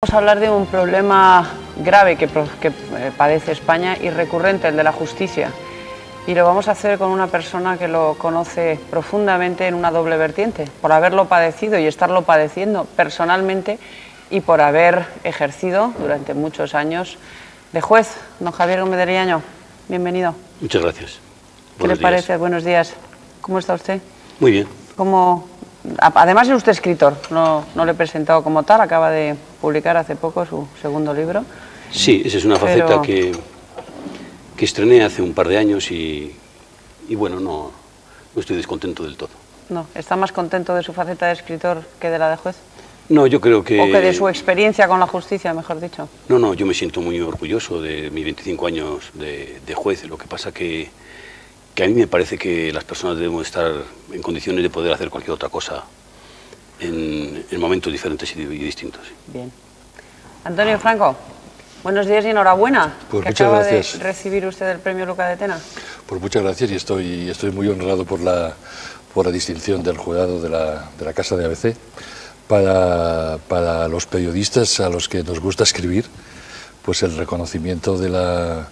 Vamos a hablar de un problema grave que, que, eh, padece España y recurrente, el de la justicia. Y lo vamos a hacer con una persona que lo conoce profundamente en una doble vertiente, por haberlo padecido y estarlo padeciendo personalmente y por haber ejercido durante muchos años de juez. Don Javier Gómez de bienvenido. Muchas gracias. ¿Qué le parece? Buenos días. ¿Cómo está usted? Muy bien. ¿Cómo, Además es usted escritor, no, no le he presentado como tal, acaba de publicar hace poco su segundo libro. Sí, esa es una faceta que, que estrené hace un par de años y, y bueno, no, no estoy descontento del todo. No, ¿está más contento de su faceta de escritor que de la de juez? No, yo creo que... ¿O que de su experiencia con la justicia, mejor dicho? No, no, yo me siento muy orgulloso de mis 25 años de, de juez. Lo que pasa que que a mí me parece que las personas debemos estar en condiciones de poder hacer cualquier otra cosa en, momentos diferentes y, distintos. Bien. Antonio Franco, buenos días y enhorabuena. Pues muchas acaba gracias. de recibir usted el premio Luca de Tena. Pues muchas gracias y estoy, estoy muy honrado por la, por la distinción del jurado de la, de la Casa de ABC. Para, para los periodistas a los que nos gusta escribir, pues el reconocimiento de la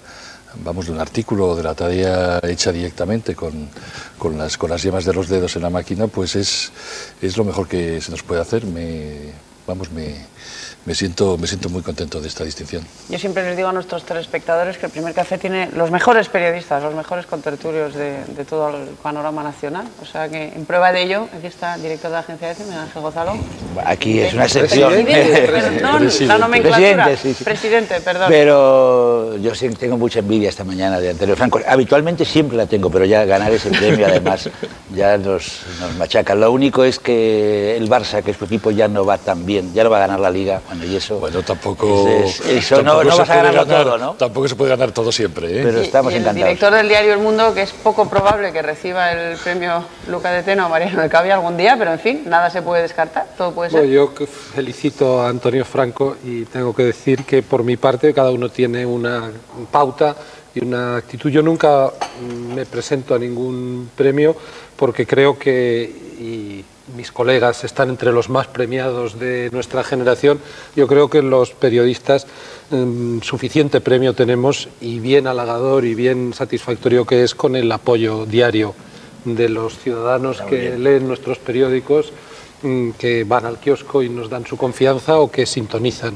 vamos, de un artículo de la tarea hecha directamente con, con, las, con las yemas de los dedos en la máquina, pues es, es lo mejor que se nos puede hacer. Me, vamos, me, me siento, me siento muy contento de esta distinción. Yo siempre les digo a nuestros telespectadores que el primer café tiene los mejores periodistas, los mejores contertulios de, de todo el panorama nacional. O sea que en prueba de ello, aquí está el director de la agencia de Miguel Ángel Gonzalo. Aquí es una excepción. Presidente, perdón, la nomenclatura. Presidente, sí, Presidente, perdón. Pero yo tengo mucha envidia esta mañana de Antonio Franco. Habitualmente siempre la tengo, pero ya ganar ese premio además ya nos, nos machaca. Lo único es que el Barça, que es su equipo, ya no va tan bien, ya no va a ganar la Liga y eso, bueno, tampoco, eso no, vas a ganarlo todo, ¿no? Tampoco se puede ganar todo siempre, ¿eh? Pero estamos y, el director del diario El Mundo, que es poco probable que reciba el premio Luca de Tena o Mariano de Cavia algún día, pero en fin, nada se puede descartar, todo puede ser. yo felicito a Antonio Franco y tengo que decir que por mi parte cada uno tiene una pauta y una actitud. Yo nunca me presento a ningún premio porque creo que, y mis colegas están entre los más premiados de nuestra generación, yo creo que los periodistas em, suficiente premio tenemos y bien halagador y bien satisfactorio que es con el apoyo diario de los ciudadanos que leen nuestros periódicos, mm, que van al kiosco y nos dan su confianza o que sintonizan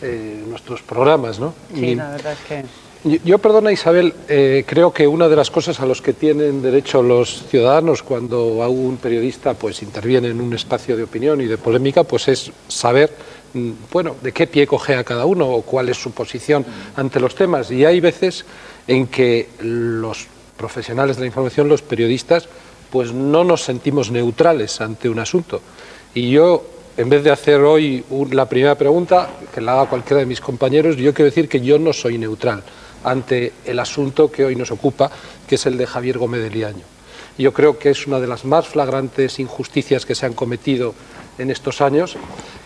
eh, nuestros programas. ¿no? Sí, la verdad es que... Yo, perdona Isabel, eh, creo que una de las cosas a los que tienen derecho los ciudadanos cuando un periodista pues interviene en un espacio de opinión y de polémica, pues es saber mm, bueno, de qué pie coge a cada uno o cuál es su posición ante los temas. Y hay veces en que los profesionales de la información, los periodistas, pues no nos sentimos neutrales ante un asunto. Y yo, en vez de hacer hoy la primera pregunta, que la haga cualquiera de mis compañeros, yo quiero decir que yo no soy neutral ante el asunto que hoy nos ocupa, que es el de Javier Gómez de Liaño. Yo creo que es una de las más flagrantes injusticias que se han cometido en estos años.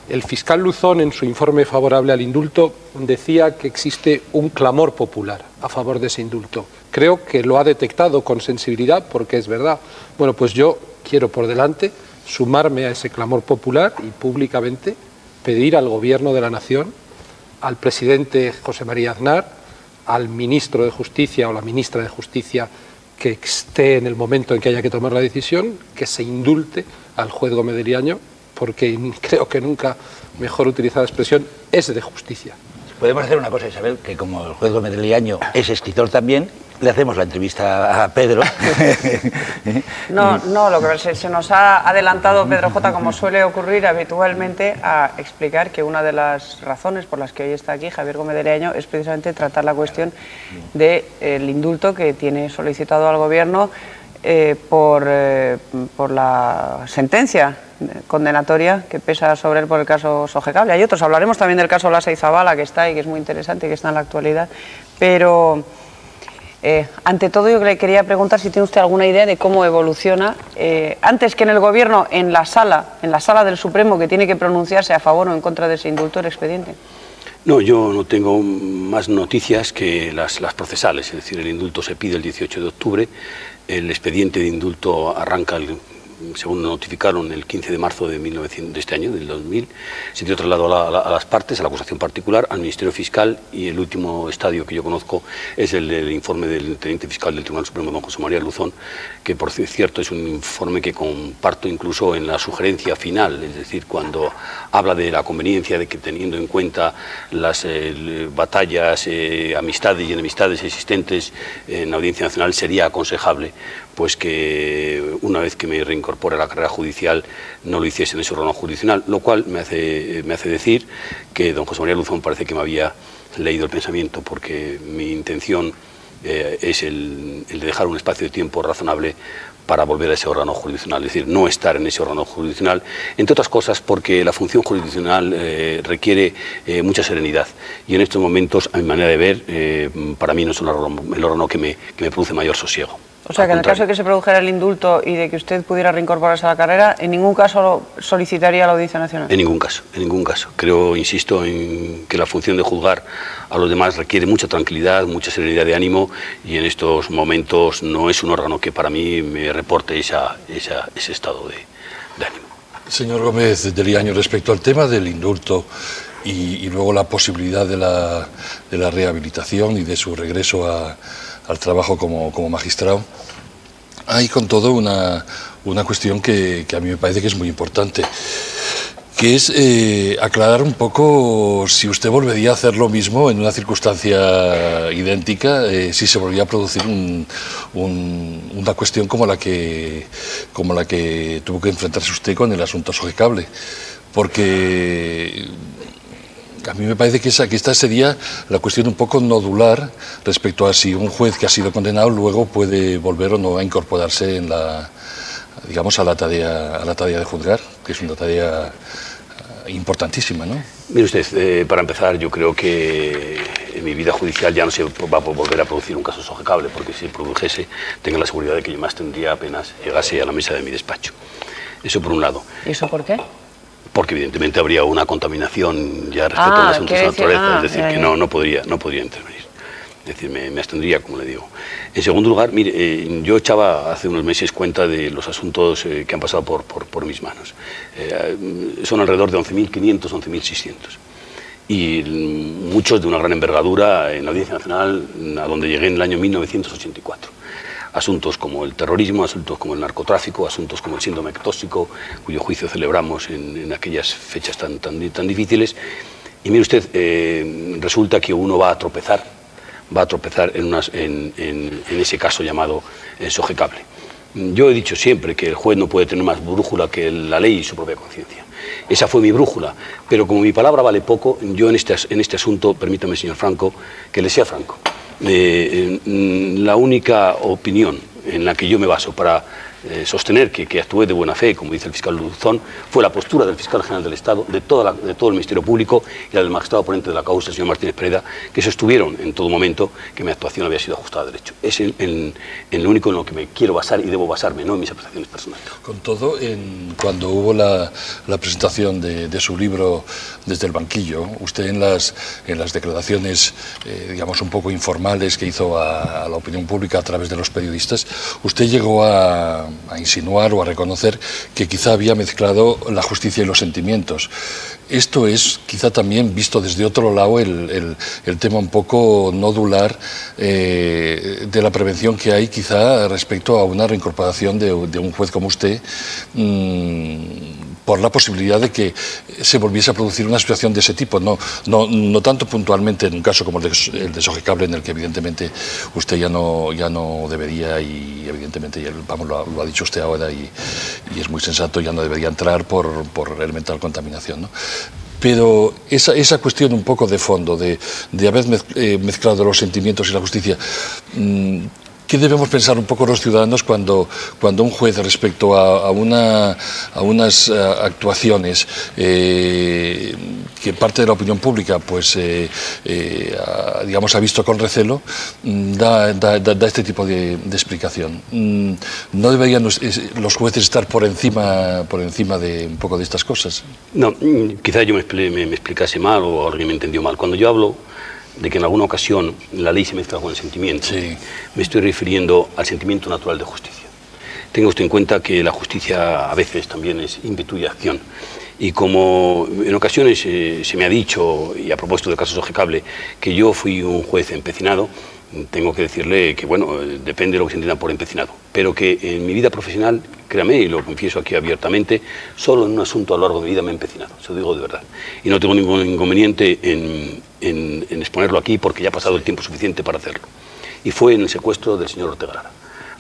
El fiscal Luzón, en su informe favorable al indulto, decía que existe un clamor popular a favor de ese indulto. Creo que lo ha detectado con sensibilidad porque es verdad. Bueno, pues yo quiero por delante sumarme a ese clamor popular y públicamente pedir al Gobierno de la Nación, al presidente José María Aznar, al ministro de Justicia o la ministra de Justicia que esté en el momento en que haya que tomar la decisión, que se indulte al juez Gómez porque creo que nunca mejor utilizada expresión es de justicia. Podemos hacer una cosa, Isabel, que como el juez Gómez es escritor también, le hacemos la entrevista a Pedro. No, no, lo que se, nos ha adelantado Pedro J, como suele ocurrir habitualmente, a explicar que una de las razones por las que hoy está aquí Javier Gómez de es precisamente tratar la cuestión del indulto que tiene solicitado al Gobierno eh, por, eh, por la sentencia condenatoria que pesa sobre él por el caso Sogecable. Hay otros, hablaremos también del caso Lasa y Zabala, que está ahí, que es muy interesante y que está en la actualidad, pero... Eh, ante todo, yo le quería preguntar si tiene usted alguna idea de cómo evoluciona, eh, antes que en el Gobierno, en la sala, en la sala del Supremo, que tiene que pronunciarse a favor o en contra de ese indulto del expediente. No, yo no tengo más noticias que las, procesales, es decir, el indulto se pide el 18 de octubre, el expediente de indulto arranca el según notificaron el 15 de marzo de, 1900, de este año, del 2000, se dio traslado a, las partes, a la acusación particular, al Ministerio Fiscal y el último estadio que yo conozco es el del informe del teniente fiscal del Tribunal Supremo, don José María Luzón, que por cierto es un informe que comparto incluso en la sugerencia final, es decir, cuando habla de la conveniencia de que teniendo en cuenta las eh, batallas, eh, amistades y enemistades existentes en la Audiencia Nacional sería aconsejable pues que una vez que me reincorpore a la carrera judicial no lo hiciese en ese órgano jurisdiccional, lo cual me hace, me hace decir que don José María Luzón parece que me había leído el pensamiento porque mi intención eh, es el, de dejar un espacio de tiempo razonable para volver a ese órgano jurisdiccional, es decir, no estar en ese órgano jurisdiccional, entre otras cosas porque la función jurisdiccional eh, requiere eh, mucha serenidad y en estos momentos, a mi manera de ver, para mí no es el órgano que me, que me produce mayor sosiego. O sea, que en el caso de que se produjera el indulto y de que usted pudiera reincorporarse a la carrera, en ningún caso solicitaría la Audiencia Nacional. En ningún caso, en ningún caso. Creo, insisto, en que la función de juzgar a los demás requiere mucha tranquilidad, mucha serenidad de ánimo y en estos momentos no es un órgano que para mí me reporte esa, ese estado de, ánimo. Señor Gómez de Liaño, respecto al tema del indulto y, luego la posibilidad de la, de la rehabilitación y de su regreso a al trabajo como, magistrado, hay con todo una, cuestión que, a mí me parece que es muy importante, que es eh, aclarar un poco si usted volvería a hacer lo mismo en una circunstancia idéntica, eh, si se volvía a producir una cuestión como la, que, como la que tuvo que enfrentarse usted con el asunto Sogecable. Porque a mí me parece que, esa, que esta sería la cuestión un poco nodular respecto a si un juez que ha sido condenado luego puede volver o no a incorporarse en la, digamos, a la tarea, a la tarea de juzgar, que es una tarea eh, importantísima, ¿no? Mire usted, eh, para empezar, yo creo que en mi vida judicial ya no se va a volver a producir un caso sojecable, porque si produjese, tenga la seguridad de que yo más tendría apenas llegase a la mesa de mi despacho. Eso por un lado. ¿Y eso por qué? Porque evidentemente habría una contaminación ya respecto a las asuntos de naturaleza, es decir, que no, no, podría, no podría intervenir. Es decir, me, me, abstendría, como le digo. En segundo lugar, mire, eh, yo echaba hace unos meses cuenta de los asuntos eh, que han pasado por, por, por mis manos. Eh, son alrededor de 11.500, 11.600. Y muchos de una gran envergadura en la Audiencia Nacional, a donde llegué en el año 1984 asuntos como el terrorismo, asuntos como el narcotráfico, asuntos como el síndrome tóxico, cuyo juicio celebramos en, aquellas fechas tan, tan, tan, difíciles. Y mire usted, eh, resulta que uno va a tropezar, va a tropezar en, ese caso llamado eh, sojecable. Yo he dicho siempre que el juez no puede tener más brújula que la ley y su propia conciencia. Esa fue mi brújula, pero como mi palabra vale poco, yo en este, en este asunto, permítame, señor Franco, que le sea franco. Eh, la única opinión en la que yo me baso para eh, sostener que, que, actué de buena fe, como dice el fiscal Luzón, fue la postura del fiscal general del Estado, de, toda de todo el Ministerio Público y la del magistrado ponente de la causa, el señor Martínez Preda, que sostuvieron en todo momento que mi actuación había sido ajustada a derecho. Es en, lo único en lo que me quiero basar y debo basarme, no en mis apreciaciones personales. Con todo, en, cuando hubo la, presentación de, su libro desde el banquillo, usted en las, en las declaraciones, eh, digamos, un poco informales que hizo a la opinión pública a través de los periodistas, usted llegó a a insinuar o a reconocer que quizá había mezclado la justicia y los sentimientos. Esto es quizá también visto desde otro lado el, tema un poco nodular eh, de la prevención que hay quizá respecto a una reincorporación de, un juez como usted. Mm, por la posibilidad de que se volviese a producir una situación de ese tipo, no, no, no tanto puntualmente en un caso como el de, el de Sogecable, en el que evidentemente usted ya no, ya no debería, y evidentemente vamos, lo, ha dicho usted ahora y, es muy sensato, ya no debería entrar por, por elemental contaminación. ¿no? pero esa, esa, cuestión un poco de fondo, de, de haber eh, mezclado los sentimientos y la justicia, mm, ¿Qué debemos pensar un poco los ciudadanos cuando, cuando un juez respecto a, una, a unas eh, actuaciones eh, que parte de la opinión pública pues, eh, ha, digamos, ha visto con recelo, mm, da, da, da este tipo de, explicación? Mm, ¿No deberían los, jueces estar por encima, por encima de un poco de estas cosas? No, mm, quizá yo me, me, me explicase mal o alguien me entendió mal. Cuando yo hablo de que en alguna ocasión la ley se mezcla con el sentimiento, me estoy refiriendo al sentimiento natural de justicia. tenga usted en cuenta que la justicia a veces también es ímpetu y acción. Y como en ocasiones eh, se me ha dicho, y a propósito de casos ojecable, que yo fui un juez empecinado, tengo que decirle que, bueno, depende de lo que se entienda por empecinado, pero que en mi vida profesional, créame, y lo confieso aquí abiertamente, solo en un asunto a lo largo de mi vida me he empecinado, se lo digo de verdad. Y no tengo ningún inconveniente en, en exponerlo aquí porque ya ha pasado el tiempo suficiente para hacerlo. Y fue en el secuestro del señor Ortega Lara.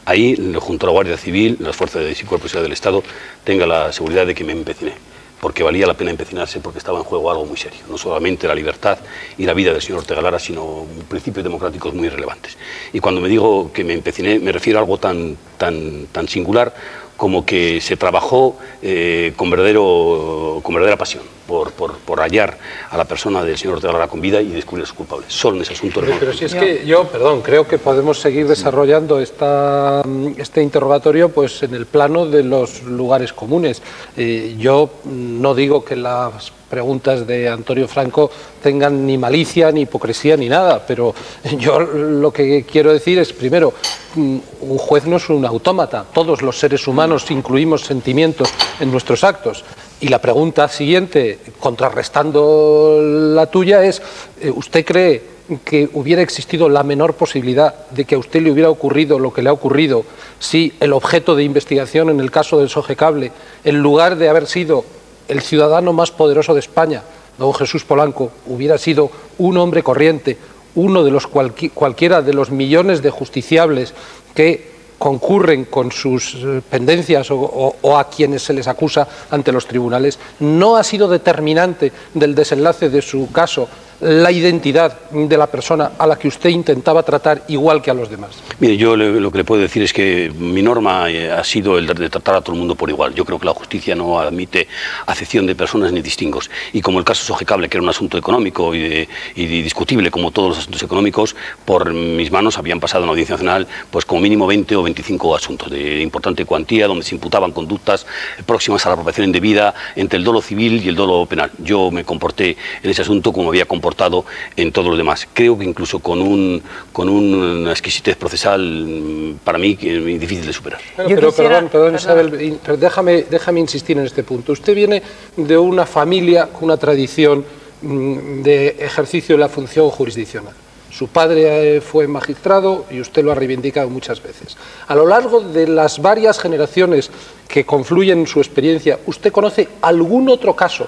Ahí, junto a la Guardia Civil, las fuerzas de cuerpo del Estado, tenga la seguridad de que me empeciné porque valía la pena empecinarse porque estaba en juego algo muy serio, no solamente la libertad y la vida del señor Ortega Lara, sino principios democráticos muy relevantes. Y cuando me digo que me empeciné, me refiero a algo tan, tan, tan singular como que se trabajó eh, con, verdadero, con verdadera pasión por, por, hallar a la persona del señor Ortega Lara con vida y descubrir a sus culpables. Solo en ese asunto. Pero, si es que yo, perdón, creo que podemos seguir desarrollando esta, este interrogatorio pues en el plano de los lugares comunes. Eh, yo no digo que las preguntas de Antonio Franco tengan ni malicia, ni hipocresía, ni nada, pero yo lo que quiero decir es, primero, mm, un juez no es un autómata, todos los seres humanos incluimos sentimientos en nuestros actos. Y la pregunta siguiente, contrarrestando la tuya, es, eh, ¿usted cree que hubiera existido la menor posibilidad de que a usted le hubiera ocurrido lo que le ha ocurrido si el objeto de investigación en el caso del Sogecable, en lugar de haber sido el ciudadano más poderoso de España, don Jesús Polanco, hubiera sido un hombre corriente, uno de los cualquiera de los millones de justiciables que concurren con sus eh, pendencias o, a quienes se les acusa ante los tribunales, no ha sido determinante del desenlace de su caso la identidad de la persona a la que usted intentaba tratar igual que a los demás? Mire, yo lo que le puedo decir es que mi norma eh, ha sido el de tratar a todo el mundo por igual. Yo creo que la justicia no admite acepción de personas ni distingos. Y como el caso Sojecable, que era un asunto económico y, discutible, como todos los asuntos económicos, por mis manos habían pasado en la Audiencia Nacional pues como mínimo 20 o 25 asuntos de importante cuantía, donde se imputaban conductas próximas a la apropiación indebida entre el dolo civil y el dolo penal. Yo me comporté en ese asunto como había comportado en todo lo demás. Creo que incluso con, un, con una exquisitez procesal mm, para mí difícil de superar. pero perdón, perdón, Isabel, déjame, déjame insistir en este punto. Usted viene de una familia con una tradición mm, de ejercicio de la función jurisdiccional. Su padre eh, fue magistrado y usted lo ha reivindicado muchas veces. A lo largo de las varias generaciones que confluyen en su experiencia, ¿usted conoce algún otro caso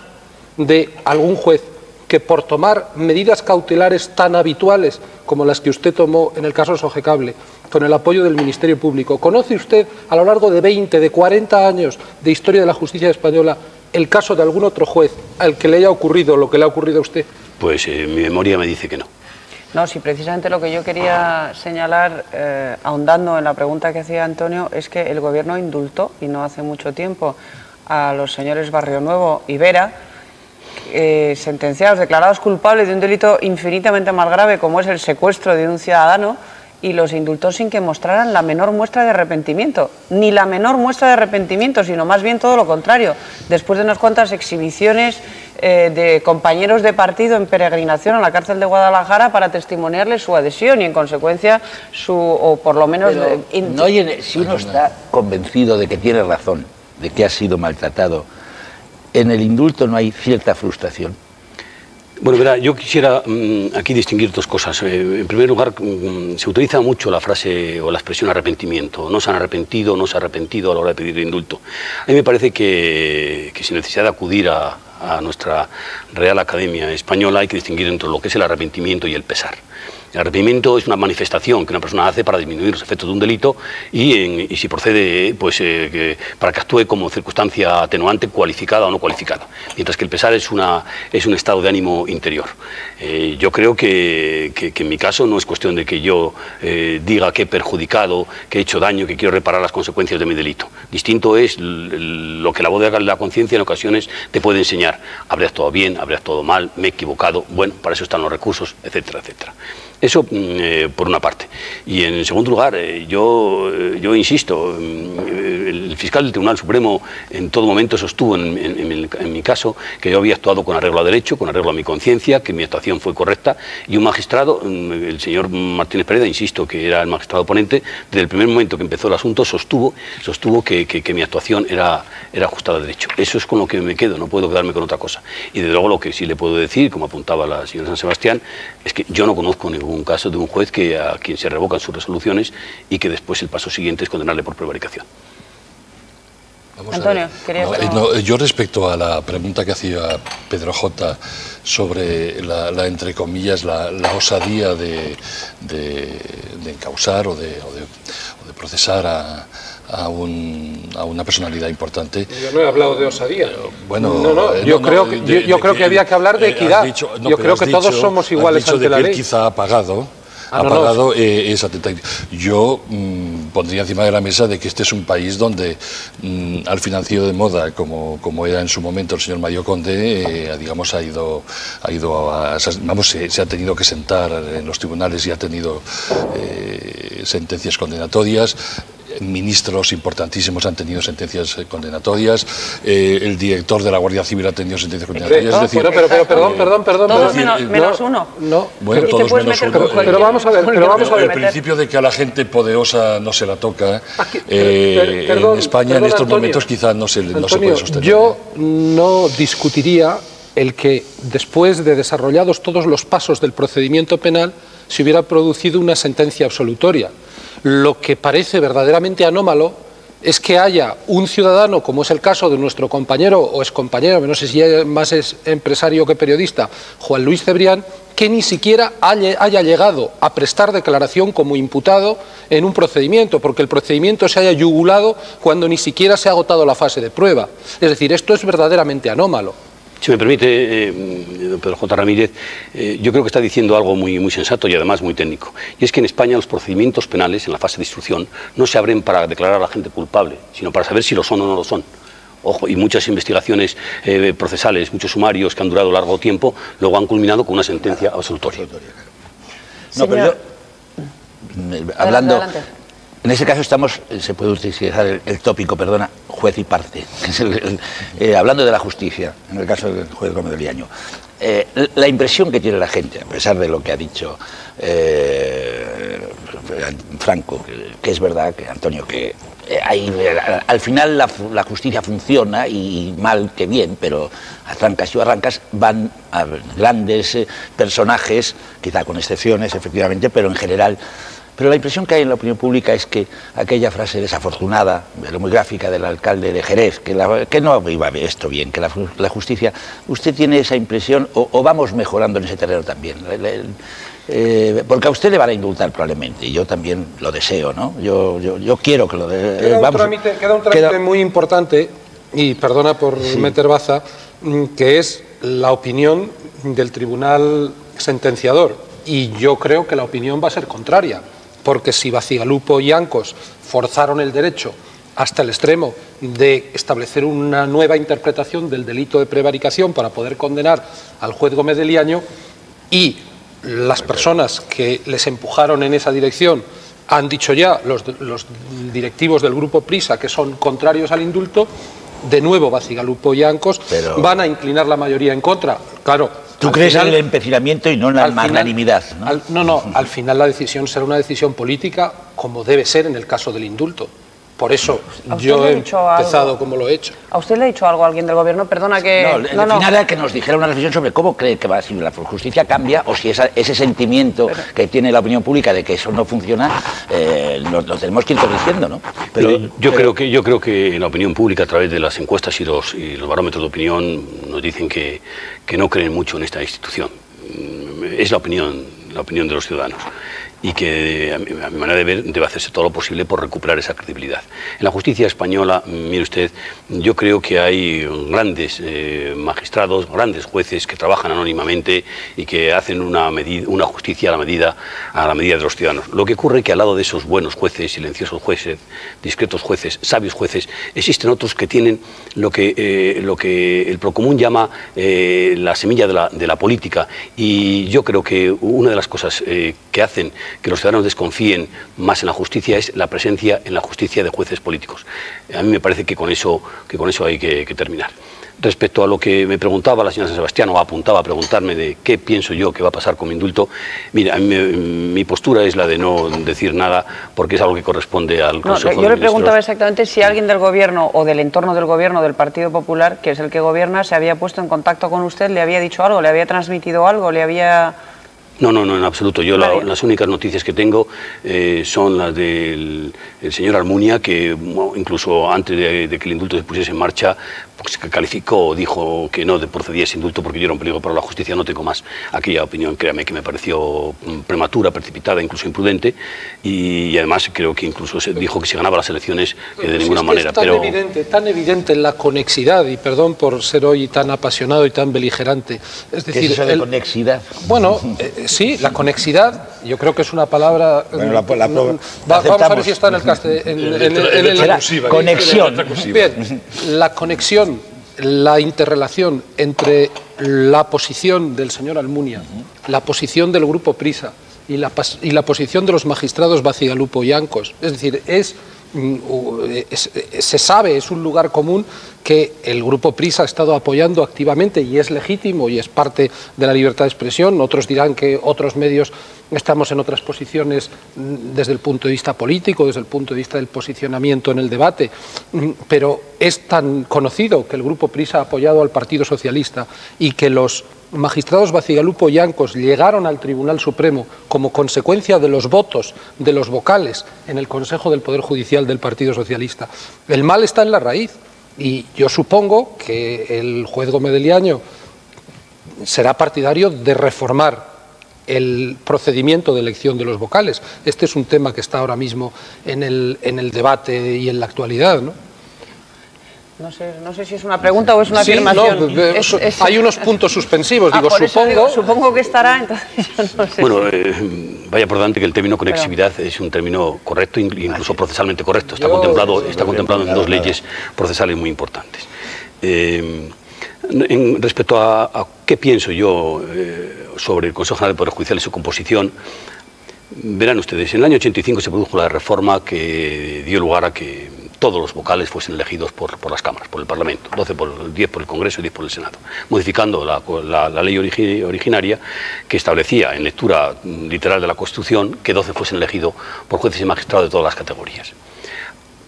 de algún juez que por tomar medidas cautelares tan habituales como las que usted tomó en el caso Sogecable, con el apoyo del Ministerio Público, ¿conoce usted a lo largo de 20, de 40 años de historia de la justicia española el caso de algún otro juez al que le haya ocurrido lo que le ha ocurrido a usted? Pues eh, mi memoria me dice que no. No, sí, precisamente lo que yo quería señalar, eh, ahondando en la pregunta que hacía Antonio, es que el Gobierno indultó, y no hace mucho tiempo, a los señores Barrio Nuevo y Vera, eh, sentenciados, declarados culpables de un delito infinitamente más grave como es el secuestro de un ciudadano y los indultó sin que mostraran la menor muestra de arrepentimiento, ni la menor muestra de arrepentimiento, sino más bien todo lo contrario. Después de unas cuantas exhibiciones eh, de compañeros de partido en peregrinación a la cárcel de Guadalajara para testimoniarle su adhesión y en consecuencia su, o por lo menos... no, si uno está convencido de que tiene razón, de que ha sido maltratado, en el indulto no hay cierta frustración. Bueno, verá, yo quisiera mm, aquí distinguir dos cosas. Eh, en primer lugar, mm, se utiliza mucho la frase o la expresión arrepentimiento. No se han arrepentido, no se ha arrepentido a la hora de pedir el indulto. A mí me parece que, sin necesidad de acudir a, a nuestra Real Academia Española hay que distinguir entre lo que es el arrepentimiento y el pesar. El arrepentimiento es una manifestación que una persona hace para disminuir los efectos de un delito y, si procede pues, eh, para que actúe como circunstancia atenuante cualificada o no cualificada. Mientras que el pesar es, una, es un estado de ánimo interior. Eh, yo creo que, en mi caso no es cuestión de que yo eh, diga que he perjudicado, que he hecho daño, que quiero reparar las consecuencias de mi delito. Distinto es lo que la voz de la conciencia en ocasiones te puede enseñar. Habré actuado bien, habré actuado mal, me he equivocado. Bueno, para eso están los recursos, etcétera, etcétera. Eso mm, eh, por una parte. Y en segundo lugar, eh, yo, eh, yo insisto, mm, el fiscal del Tribunal Supremo en todo momento sostuvo en, mi caso que yo había actuado con arreglo a derecho, con arreglo a mi conciencia, que mi actuación fue correcta y un magistrado, mm, el señor Martínez Pereda, insisto, que era el magistrado ponente, desde el primer momento que empezó el asunto sostuvo, sostuvo que, que, mi actuación era, era ajustada a derecho. Eso es con lo que me quedo, no puedo quedarme con otra cosa. Y desde luego lo que sí le puedo decir, como apuntaba la señora San Sebastián, es que yo no conozco ningún un caso de un juez que, a quien se revocan sus resoluciones y que después el paso siguiente es condenarle por prevaricación. Antonio, eh, yo respecto a la pregunta que hacía Pedro J sobre la, entre comillas, la, osadía de, de, encausar o de, procesar a, a, una personalidad importante. Yo no he hablado de osadía. Bueno, eh, yo, creo, que, yo, creo que había que hablar de eh, equidad. yo creo que todos somos iguales ante la ley. quizá ha pagado ha pagado eh, esa Yo mm, pondría encima de la mesa de que este es un país donde mm, al financiero de moda, como, como era en su momento el señor Mario Conde, eh, digamos, ha ido, ha ido a, vamos, se, ha tenido que sentar en los tribunales y ha tenido eh, sentencias condenatorias ministros importantísimos han tenido sentencias eh, condenatorias, eh, el director de la Guardia Civil ha tenido sentencias condenatorias. es decir, pero, pero, perdón, perdón, perdón. Todos menos, uno. No, bueno, todos menos uno. Pero, vamos a ver, pero vamos a ver. El principio de que a la gente poderosa no se la toca, eh, en España en estos momentos quizás no se, no se puede sostener. Yo no discutiría el que después de desarrollados todos los pasos del procedimiento penal se hubiera producido una sentencia absolutoria. Lo que parece verdaderamente anómalo es que haya un ciudadano, como es el caso de nuestro compañero o excompañero, no sé si más es empresario que periodista, Juan Luis Cebrián, que ni siquiera haya llegado a prestar declaración como imputado en un procedimiento, porque el procedimiento se haya yugulado cuando ni siquiera se ha agotado la fase de prueba. Es decir, esto es verdaderamente anómalo. Si me permite, eh, Pedro J. Ramírez, eh, yo creo que está diciendo algo muy, muy sensato y además muy técnico. Y es que en España los procedimientos penales en la fase de instrucción no se abren para declarar a la gente culpable, sino para saber si lo son o no lo son. Ojo, y muchas investigaciones eh, procesales, muchos sumarios que han durado largo tiempo, luego han culminado con una sentencia absolutoria. No, pero yo, hablando, en ese caso estamos, eh, se puede utilizar el, tópico, perdona, juez y parte, eh, hablando de la justicia, en el caso del juez Gómez de Liaño. Eh, la impresión que tiene la gente, a pesar de lo que ha dicho Franco, que, es verdad, que Antonio, que al final la, justicia funciona y mal que bien, pero a trancas y arrancas van a grandes personajes, quizá con excepciones efectivamente, pero en general pero la impresión que hay en la opinión pública es que aquella frase desafortunada, pero muy gráfica del alcalde de Jerez, que, no iba esto bien, que la, justicia, ¿usted tiene esa impresión o, vamos mejorando en ese terreno también? Eh, porque a usted le van a indultar probablemente, y yo también lo deseo, ¿no? Yo, yo, quiero que lo... De, queda, un trámite, queda un trámite muy importante, y perdona por meter baza, mm, que es la opinión del tribunal sentenciador. Y yo creo que la opinión va a ser contraria porque si Bacigalupo y Ancos forzaron el derecho hasta el extremo de establecer una nueva interpretación del delito de prevaricación para poder condenar al juez Gómez de Liaño y las personas que les empujaron en esa dirección han dicho ya, los, directivos del grupo Prisa, que son contrarios al indulto, de nuevo Bacigalupo y Ancos van a inclinar la mayoría en contra. Claro, Tú crees en el empecinamiento y no en la magnanimidad. ¿no? ¿no? al final la decisión será una decisión política como debe ser en el caso del indulto. Por eso yo he empezado como lo he hecho. ¿A usted le ha dicho algo a alguien del gobierno? Perdona que... No, al final era que nos dijera una reflexión sobre cómo cree que va, si la justicia cambia o si ese sentimiento que tiene la opinión pública de que eso no funciona, eh, lo, tenemos que ir corrigiendo, ¿no? Pero, yo, Creo que, yo creo que en la opinión pública, a través de las encuestas y los, y los barómetros de opinión, nos dicen que, que no creen mucho en esta institución. Mm, es la opinión, la opinión de los ciudadanos. Y que, a mi, manera de ver, debe hacerse todo lo posible por recuperar esa credibilidad. En la justicia española, mire usted, yo creo que hay grandes eh, magistrados, grandes jueces que trabajan anónimamente y que hacen una, una justicia a la, medida, a la medida de los ciudadanos. Lo que ocurre es que al lado de esos buenos jueces, silenciosos jueces, discretos jueces, sabios jueces, existen otros que tienen lo que, eh, lo que el Procomún llama eh, la semilla de la, de la, política. Y yo creo que una de las cosas que hacen que los ciudadanos desconfíen más en la justicia es la presencia en la justicia de jueces políticos. A mí me parece que con eso, que con eso hay que, terminar. Respecto a lo que me preguntaba la señora San Sebastián, o apuntaba a preguntarme de qué pienso yo que va a pasar con mi indulto, mira, mi postura es la de no decir nada porque es algo que corresponde al Consejo Yo le preguntaba exactamente si alguien del Gobierno o del entorno del Gobierno del Partido Popular, que es el que gobierna, se había puesto en contacto con usted, le había dicho algo, le había transmitido algo, le había... No, no, no, en absoluto. Yo las únicas noticias que tengo eh, son las del señor Almunia, que incluso antes de, que el indulto se pusiese en marcha, pues, calificó, dijo que no procedía ese indulto porque yo era un peligro para la justicia. No tengo más aquella opinión, créame, que me pareció mm, prematura, precipitada, incluso imprudente. Y, además creo que incluso se dijo que se ganaba las elecciones eh, de ninguna manera. Es tan, evidente, tan evidente la conexidad, y perdón por ser hoy tan apasionado y tan beligerante. Es decir, ¿Qué es eso de conexidad? Bueno, eh, sí, la conexidad, yo creo que es una palabra. vamos a ver si está en el en, conexión. Bien, la conexión, la interrelación entre la posición del señor Almunia, la posición del grupo Prisa y la, y la posición de los magistrados Bacigalupo y Ancos. Es decir, es se sabe, es un lugar común que el Grupo PRISA ha estado apoyando activamente y es legítimo y es parte de la libertad de expresión. Otros dirán que otros medios estamos en otras posiciones mm, desde el punto de vista político, desde el punto de vista del posicionamiento en el debate, mm, pero es tan conocido que el Grupo PRISA ha apoyado al Partido Socialista y que los magistrados Bacigalupo y Ancos llegaron al Tribunal Supremo como consecuencia de los votos de los vocales en el Consejo del Poder Judicial del Partido Socialista. El mal está en la raíz y yo supongo que el juez Gomedeliaño será partidario de reformar el procedimiento de elección de los vocales. Este es un tema que está ahora mismo en el, en el debate y en la actualidad. ¿no? No sé, no sé si es una pregunta o es una afirmación. hay unos puntos suspensivos, ah, digo, supongo. supongo que estará, entonces no sé. Bueno, eh, vaya por delante que el término conexividad es un término correcto, incluso procesalmente correcto. Está contemplado, está contemplado en dos leyes procesales muy importantes. Eh, en, respecto a, qué pienso yo eh, sobre el Consejo General de Poder Judicial y su composición, verán ustedes, en el año 85 se produjo la reforma que dio lugar a que todos los vocales fuesen elegidos por, las cámaras, por el Parlamento, 12 por, 10 por el Congreso y 10 por el Senado, modificando la, ley originaria que establecía en lectura literal de la Constitución que 12 fuesen elegidos por jueces y magistrados de todas las categorías.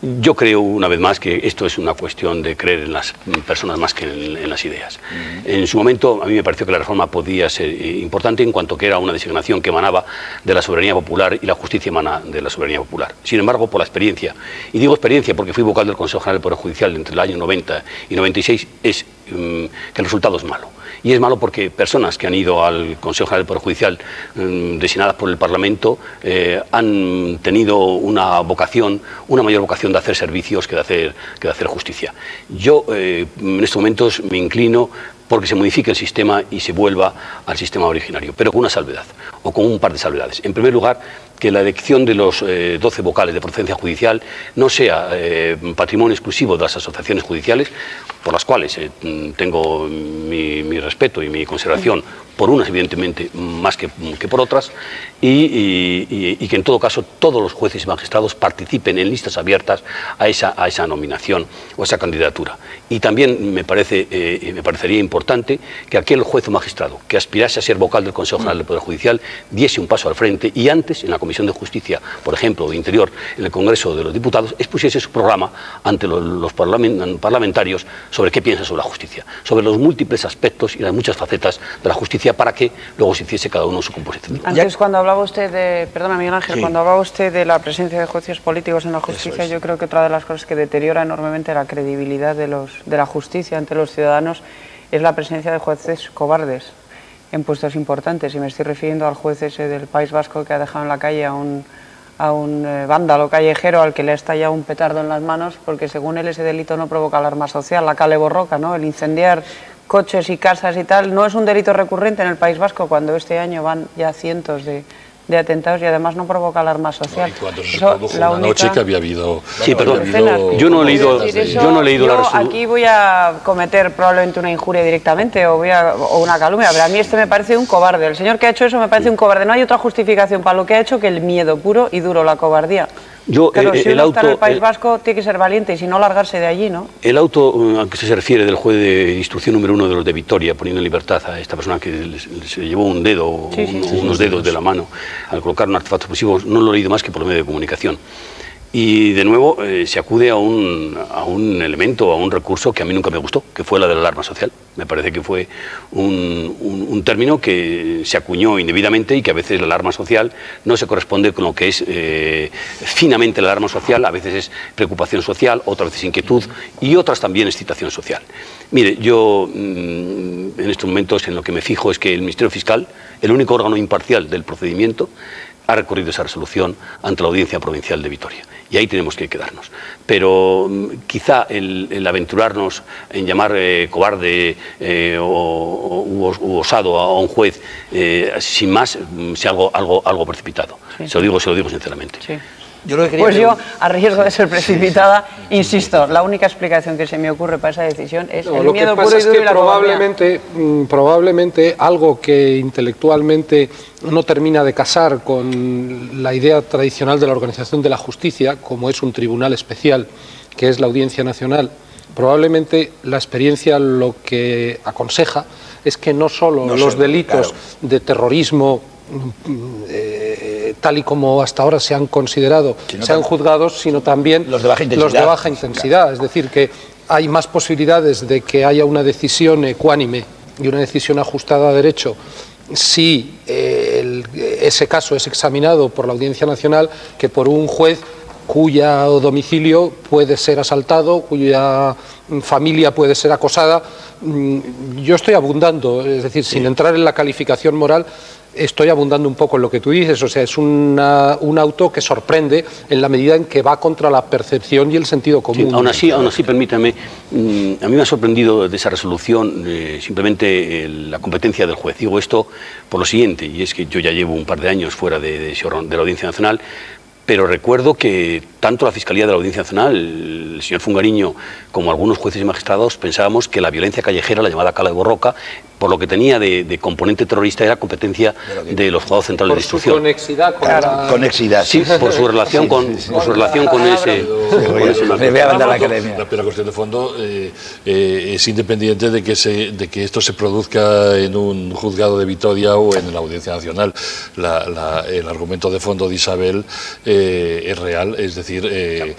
Yo creo, una vez más, que esto es una cuestión de creer en las personas más que en, las ideas. En su momento, a mí me pareció que la reforma podía ser eh, importante en cuanto que era una designación que emanaba de la soberanía popular y la justicia emana de la soberanía popular. Sin embargo, por la experiencia, y digo experiencia porque fui vocal del Consejo General del Poder Judicial entre el año 90 y 96, es mm, que el resultado es malo. Y es malo porque personas que han ido al Consejo General del Poder Judicial mm, designadas por el Parlamento eh, han tenido una vocación, una mayor vocación de hacer servicios que de hacer, que de hacer justicia. Yo eh, en estos momentos me inclino porque se modifique el sistema y se vuelva al sistema originario, pero con una salvedad, o con un par de salvedades. En primer lugar, que la elección de los 12 eh, vocales de procedencia judicial no sea eh, patrimonio exclusivo de las asociaciones judiciales, por las cuales eh, tengo mi, respeto y mi consideración, por unas evidentemente más que, por otras, y, que en todo caso todos los jueces y magistrados participen en listas abiertas a esa, a esa nominación o a esa candidatura. Y también me, parece, me parecería importante que aquel juez o magistrado que aspirase a ser vocal del Consejo General del Poder Judicial diese un paso al frente y antes en la Comisión de Justicia, por ejemplo, de Interior, en el Congreso de los Diputados, expusiese su programa ante los, parlamentarios sobre qué piensa sobre la justicia, sobre los múltiples aspectos y las muchas facetas de la justicia para que luego se hiciese cada uno su composición. Antes, cuando hablaba usted de, perdona Miguel Ángel, cuando hablaba usted de la presencia de jueces políticos en la justicia, yo creo que otra de las cosas que deteriora enormemente la credibilidad de, los, de la justicia ante los ciudadanos es la presencia de jueces cobardes en puestos importantes. Y me estoy refiriendo al juez ese del País Vasco que ha dejado en la calle a un, a un eh, vándalo callejero al que le ha estallado un petardo en las manos porque según él ese delito no provoca alarma social, la cale borroca, ¿no? El incendiar coches y casas y tal no es un delito recurrente en el País Vasco cuando este año van ya cientos de, de atentados y además no provoca alarma social. No, y cuando se produjo una noche que había habido... Sí, perdón, yo no he leído, yo no he leído yo la resolución. Aquí voy a cometer probablemente una injuria directamente o, voy a- o una calumnia, pero a mí este me parece un cobarde. El señor que ha hecho eso me parece un cobarde. No hay otra justificación para lo que ha hecho que el miedo puro y duro, la cobardía. Yo, Claro, eh, si el uno está en el auto, País eh, Vasco tiene que ser valiente y si no largarse de allí, ¿no? El auto eh, al que se refiere del juez de instrucción número uno de los de Vitoria, poniendo en libertad a esta persona que se le llevó un dedo, Sí, sí, un- sí, unos dedos de la mano al colocar un artefacto explosivo, no lo he leído más que por medio de comunicación. Y de nuevo eh, se acude a un, a un elemento, a un recurso que a mí nunca me gustó, que fue la de la alarma social. Me parece que fue un, un- término que se acuñó indebidamente y que a veces la alarma social no se corresponde con lo que es eh, finamente la alarma social, a veces es preocupación social, otras veces inquietud y otras también excitación social. Mire, yo mm, en estos momentos en lo que me fijo es que el Ministerio Fiscal, el único órgano imparcial del procedimiento, ha recorrido esa resolución ante la Audiencia Provincial de Vitoria. Y ahí tenemos que quedarnos. Pero mm, quizá el, el aventurarnos en llamar eh, cobarde eh, o, u osado a un juez eh, sin más mm, sea algo, algo, algo precipitado. Se lo digo, se lo digo sinceramente. Sí. Yo lo que quería Pues yo, a riesgo de ser precipitada, insisto, la única explicación que se me ocurre para esa decisión es No, el lo que miedo pasa puro y es que y la probablemente, mm, probablemente algo que intelectualmente no termina de casar con la idea tradicional de la organización de la justicia, como es un tribunal especial, que es la Audiencia Nacional, probablemente la experiencia lo que aconseja es que no solo No los solo, delitos claro. de terrorismo mm, eh, tal y como hasta ahora se han considerado, Sino sean juzgados, sino también Los de baja los de intensidad. baja intensidad. Es decir, que hay más posibilidades de que haya una decisión ecuánime y una decisión ajustada a derecho si eh, el- ese caso es examinado por la Audiencia Nacional que por un juez cuya domicilio puede ser asaltado, cuya familia puede ser acosada. Mm, Yo estoy abundando, es decir, sin entrar en la calificación moral, estoy abundando un poco en lo que tú dices, o sea, es una- un auto que sorprende en la medida en que va contra la percepción y el sentido Sí, común. aún así, aún así, permítame, mm, a mí me ha sorprendido de esa resolución eh, simplemente eh, la competencia del juez. Digo esto por lo siguiente, y es que yo ya llevo un par de años fuera de, de de la Audiencia Nacional, pero recuerdo que tanto la Fiscalía de la Audiencia Nacional, el señor Fungariño, como algunos jueces y magistrados pensábamos que la violencia callejera, la llamada cala de Borroca, por lo que tenía de, de componente terrorista, era competencia de los juzgados centrales de por su instrucción. conexidad con Claro. la- Conexidad. Sí, por su relación con, por su relación con ese. con ese Me voy a mandar a la Pero academia. La, cuestión de fondo eh, eh, es independiente de que, se, de que esto se produzca en un juzgado de Vitoria o en la Audiencia Nacional. La- la- el argumento de fondo de Isabel eh, es real, es decir, eh,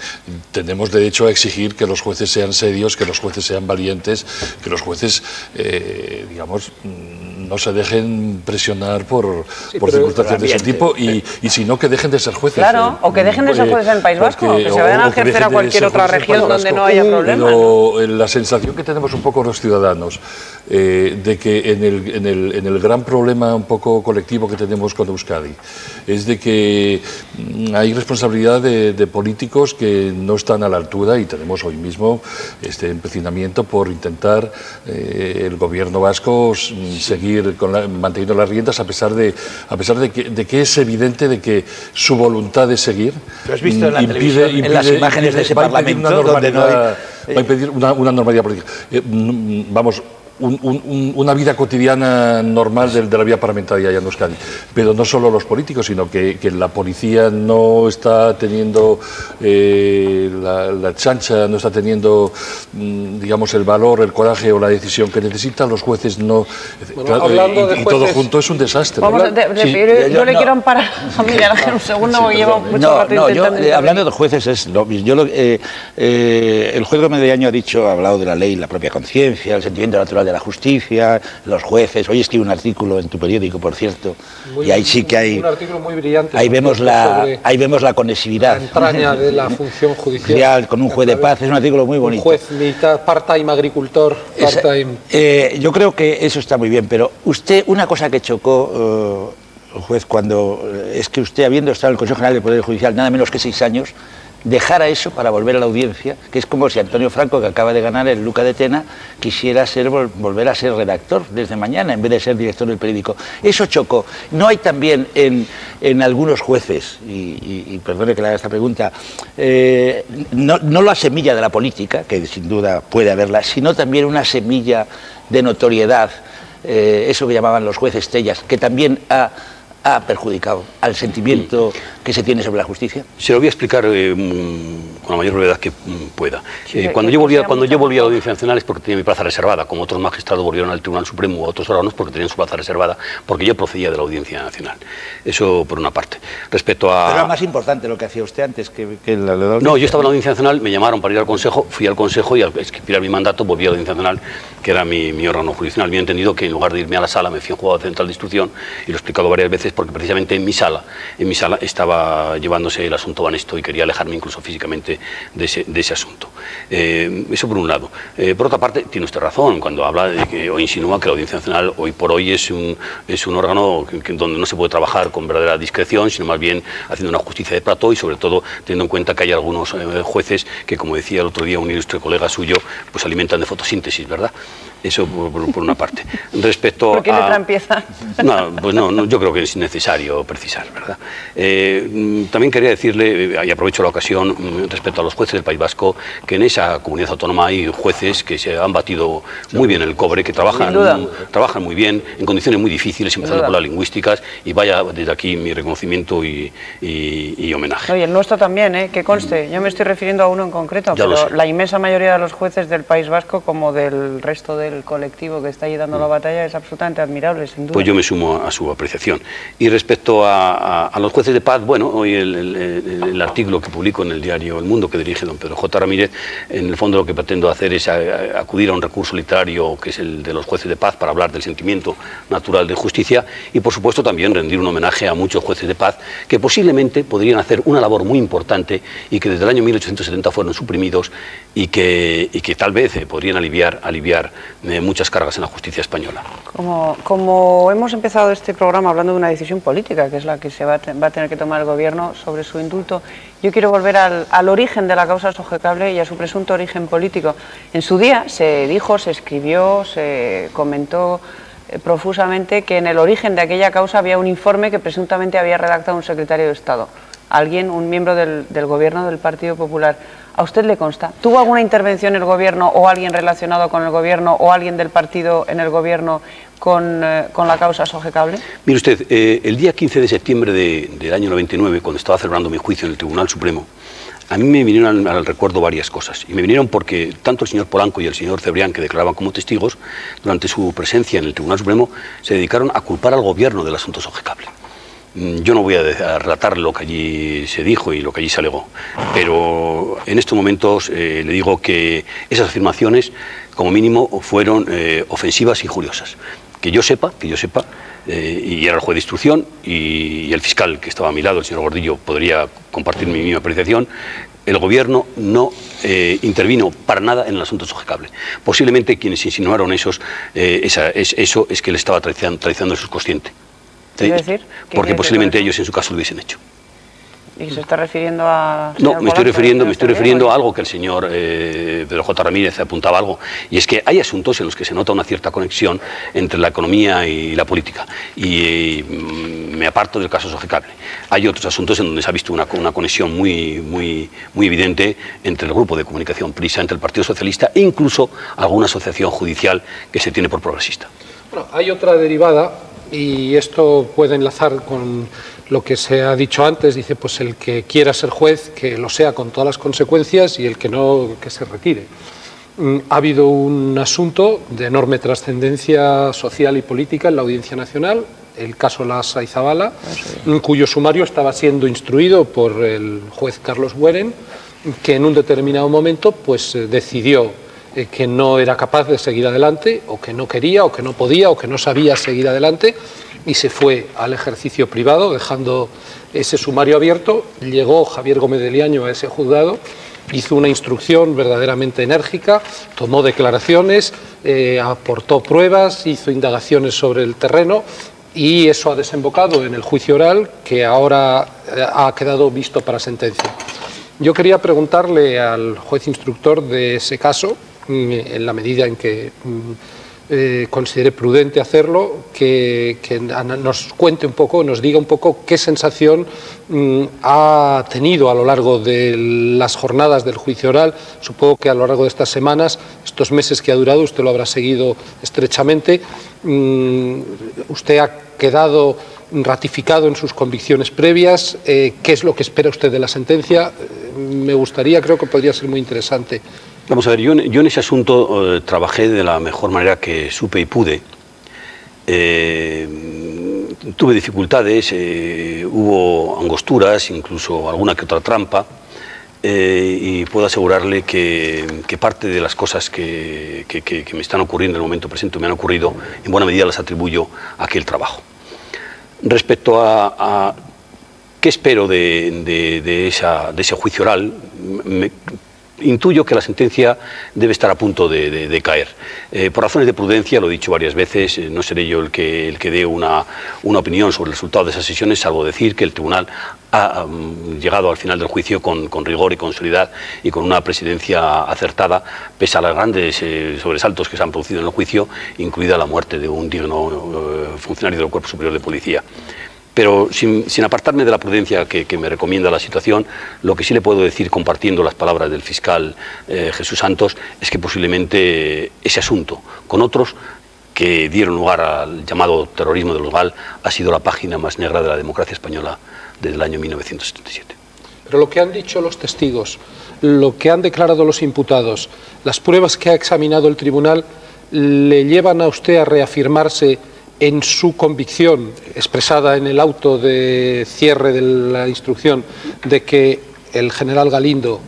tenemos derecho a exigir que los jueces sean serios, que los jueces sean valientes, que los jueces, eh, digamos, mm, no se dejen presionar por, por pero- circunstancias de ese tipo y, y si no, que dejen de ser jueces. Claro, eh, o que dejen de ser jueces en el País Vasco, porque- que se vayan a ejercer a cualquier otra región donde no haya Pero problema, ¿no? eh, la sensación que tenemos un poco los ciudadanos eh, de que en el, en, el, en el gran problema un poco colectivo que tenemos con Euskadi es de que mm, hay responsabilidad de, de políticos que no están a la altura y tenemos hoy mismo este empecinamiento por intentar eh, el gobierno vasco seguir con la- manteniendo las riendas a pesar de a pesar de que, de que es evidente de que su voluntad de seguir ¿Lo has visto en la mm, televisión, en las imágenes de ese va a impedir una Parlamento donde no hay- va a impedir una, una normalidad política. Eh, mm, vamos, un- un- un- una vida cotidiana normal de, de la vida parlamentaria allá en Euskadi. Pero no solo los políticos, sino que, que la policía no está teniendo eh, la, la chancha, no está teniendo, mm, digamos, el valor, el coraje o la decisión que necesita, los jueces no. Claro, hablando y, de y todo junto es un desastre. Vamos, de- de- Sí. yo, le no. quiero amparar a Miguel Ángel un segundo, porque llevo mucho No, rato no, yo, intentando eh, hablando de jueces, es lo mismo. Yo lo- eh, eh, el juez Gómez de Año ha dicho, ha hablado de la ley, la propia conciencia, el sentimiento natural de de la justicia, los jueces. Hoy escribe un artículo en tu periódico, por cierto, y ahí sí que hay... Un artículo muy brillante. Ahí vemos la, ahí vemos la conexidad. La entraña de la función judicial. con un juez de paz, es un artículo muy bonito. Un juez mitad part-time agricultor, part-time... Eh, yo creo que eso está muy bien, pero usted, una cosa que chocó... Eh, juez, cuando eh, es que usted, habiendo estado en el Consejo General del Poder Judicial nada menos que seis años, dejara eso para volver a la audiencia, que es como si Antonio Franco, que acaba de ganar el Luca de Tena, quisiera volver a ser redactor desde mañana en vez de ser director del periódico. Eso chocó. No hay también en, algunos jueces, y, perdone que le haga esta pregunta, eh, no, no la semilla de la política, que sin duda puede haberla, sino también una semilla de notoriedad, eh, eso que llamaban los jueces Tellas, que también ha ha perjudicado al sentimiento que se tiene sobre la justicia? Se lo voy a explicar eh, mm, con la mayor brevedad que mm, pueda. Eh, cuando yo volví, cuando yo volví a la Audiencia Nacional es porque tenía mi plaza reservada, como otros magistrados volvieron al Tribunal Supremo o otros órganos porque tenían su plaza reservada, porque yo procedía de la Audiencia Nacional. Eso por una parte. Respecto a... Pero era más importante lo que hacía usted antes que, la, No, yo estaba en la Audiencia Nacional, me llamaron para ir al Consejo, fui al Consejo y al expirar mi mandato volví a la Audiencia Nacional, que era mi, mi órgano jurisdiccional. Había entendido que en lugar de irme a la sala me fui a un juzgado central de instrucción y lo he explicado varias veces porque precisamente en mi sala, en mi sala estaba llevándose el asunto Banesto y quería alejarme incluso físicamente de ese, de ese asunto. Eh, eso por un lado. Eh, por otra parte, tiene usted razón cuando habla de que, o insinúa que la Audiencia Nacional hoy por hoy es un, es un órgano donde no se puede trabajar con verdadera discreción, sino más bien haciendo una justicia de plato y sobre todo teniendo en cuenta que hay algunos eh, jueces que, como decía el otro día un ilustre colega suyo, pues alimentan de fotosíntesis, ¿verdad? Eso por, una parte. Respecto ¿Por qué a... empieza? No, pues no, no, yo creo que necesario precisar, ¿verdad? Eh, mm, también quería decirle, eh, y aprovecho la ocasión, mm, respecto a los jueces del País Vasco, que en esa comunidad autónoma hay jueces que se han batido muy bien el cobre, que trabajan, trabajan muy bien, en condiciones muy difíciles, empezando por las lingüísticas, y vaya desde aquí mi reconocimiento y, y, homenaje. Oye, el nuestro también, ¿eh? que conste, yo me estoy refiriendo a uno en concreto, pero la inmensa mayoría de los jueces del País Vasco, como del resto del el colectivo que está ahí dando la batalla es absolutamente admirable, sin duda. Pues yo me sumo a su apreciación. Y respecto a, los jueces de paz, bueno, hoy el, artículo que publico en el diario El Mundo que dirige don Pedro J. Ramírez, en el fondo lo que pretendo hacer es acudir a un recurso literario que es el de los jueces de paz para hablar del sentimiento natural de justicia y por supuesto también rendir un homenaje a muchos jueces de paz que posiblemente podrían hacer una labor muy importante y que desde el año 1870 fueron suprimidos y que, y que tal vez eh, podrían aliviar, aliviar muchas cargas en la justicia española. Como, como, hemos empezado este programa hablando de una decisión política, que es la que se va, a tener que tomar el Gobierno sobre su indulto, yo quiero volver al, origen de la causa sojecable y a su presunto origen político. En su día se dijo, se escribió, se comentó eh, profusamente que en el origen de aquella causa había un informe que presuntamente había redactado un secretario de Estado, alguien, un miembro del Gobierno del Partido Popular. ¿A usted le consta? ¿Tuvo alguna intervención el Gobierno o alguien relacionado con el Gobierno o alguien del partido en el Gobierno con, eh, la causa Sogecable? Mire usted, eh, el día 15 de septiembre del año 99, cuando estaba celebrando mi juicio en el Tribunal Supremo, a mí me vinieron al, recuerdo varias cosas. Y me vinieron porque tanto el señor Polanco y el señor Cebrián, que declaraban como testigos, durante su presencia en el Tribunal Supremo, se dedicaron a culpar al Gobierno del asunto Sogecable. Mm, yo no voy a, relatar lo que allí se dijo y lo que allí se alegó, pero en estos momentos eh, le digo que esas afirmaciones, como mínimo, fueron eh, ofensivas y injuriosas. Que yo sepa, que yo sepa, eh, y era el juez de instrucción y, el fiscal que estaba a mi lado, el señor Gordillo, podría compartir mi misma apreciación, el gobierno no intervino para nada en el asunto sojecable. Posiblemente quienes insinuaron esos, esa, es, eso es que él estaba traicionando, traicionando su subconsciente decir? Porque posiblemente ellos en su caso lo hubiesen hecho. ¿Y se está refiriendo a.? No, me estoy refiriendo, me estoy refiriendo a algo que el señor eh, Pedro J. Ramírez apuntaba algo, y es que hay asuntos en los que se nota una cierta conexión entre la economía y la política, y mm, me aparto del caso Sojecable. Hay otros asuntos en donde se ha visto una, una, conexión muy, muy, muy evidente entre el grupo de comunicación PRISA, entre el Partido Socialista e incluso alguna asociación judicial que se tiene por progresista. Bueno, hay otra derivada y esto puede enlazar con lo que se ha dicho antes, dice pues el que quiera ser juez que lo sea con todas las consecuencias y el que no que se retire. Mm, ha habido un asunto de enorme trascendencia social y política en la Audiencia Nacional, el caso Lasa y Zabala, cuyo sumario estaba siendo instruido por el juez Carlos Bueren, que en un determinado momento pues decidió que no era capaz de seguir adelante, o que no quería, o que no podía, o que no sabía seguir adelante, y se fue al ejercicio privado, dejando ese sumario abierto. Llegó Javier Gómez de Liaño a ese juzgado, hizo una instrucción verdaderamente enérgica, tomó declaraciones, eh, aportó pruebas, hizo indagaciones sobre el terreno y eso ha desembocado en el juicio oral que ahora eh, ha quedado visto para sentencia. Yo quería preguntarle al juez instructor de ese caso, en la medida en que mm, eh, considere prudente hacerlo, que, nos cuente un poco, nos diga un poco qué sensación mm, ha tenido a lo largo de las jornadas del juicio oral. Supongo que a lo largo de estas semanas, estos meses que ha durado, usted lo habrá seguido estrechamente. Mm, usted ha quedado ratificado en sus convicciones previas. Eh, ¿Qué es lo que espera usted de la sentencia? Eh, me gustaría, creo que podría ser muy interesante Vamos a ver, yo, en ese asunto eh, trabajé de la mejor manera que supe y pude. Eh, tuve dificultades, eh, hubo angosturas, incluso alguna que otra trampa, y puedo asegurarle que, parte de las cosas que, me están ocurriendo en el momento presente, me han ocurrido, en buena medida las atribuyo a aquel trabajo. Respecto a, qué espero de, ese juicio oral, intuyo que la sentencia debe estar a punto de, caer. Eh, por razones de prudencia, lo he dicho varias veces, eh, no seré yo el que, el que dé una, una, opinión sobre el resultado de esas sesiones, salvo decir que el tribunal ha llegado al final del juicio con, con, rigor y con solidaridad y con una presidencia acertada, pese a los grandes eh, sobresaltos que se han producido en el juicio, incluida la muerte de un digno funcionario del Cuerpo Superior de Policía. Pero sin, apartarme de la prudencia que, me recomienda la situación, lo que sí le puedo decir, compartiendo las palabras del fiscal eh, Jesús Santos, es que posiblemente ese asunto, con otros que dieron lugar al llamado terrorismo de los GAL, ha sido la página más negra de la democracia española desde el año 1977. Pero lo que han dicho los testigos, lo que han declarado los imputados, las pruebas que ha examinado el tribunal, le llevan a usted a reafirmarse en su convicción expresada en el auto de cierre de la instrucción de que el general Galindo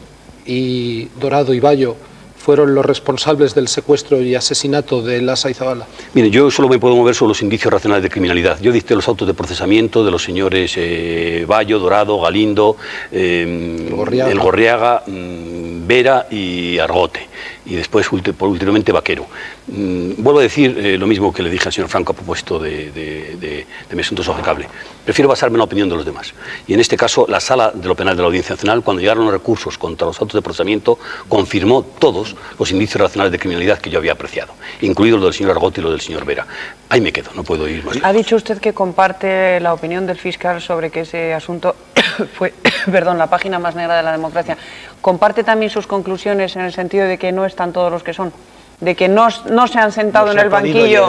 y Dorado y Bayo fueron los responsables del secuestro y asesinato de Lasa y Zabala? Mire, yo solo me puedo mover sobre los indicios racionales de criminalidad. Yo dicté los autos de procesamiento de los señores eh, Bayo, Dorado, Galindo, eh, el Gorriaga, mm, Vera y Argote y después últimamente Vaquero. Mm, vuelvo a decir eh, lo mismo que le dije al señor Franco a propósito de, de, de, de mi asunto sobre cable. Prefiero basarme en la opinión de los demás. Y en este caso, la sala de lo penal de la Audiencia Nacional, cuando llegaron los recursos contra los autos de procesamiento, confirmó todos los indicios racionales de criminalidad que yo había apreciado, incluidos los del señor Argote y los del señor Vera. Ahí me quedo, no puedo ir más. Ha dicho usted que comparte la opinión del fiscal sobre que ese asunto fue, perdón, la página más negra de la democracia. ¿Comparte también sus conclusiones en el sentido de que no están todos los que son? de que no, no se han sentado en el banquillo,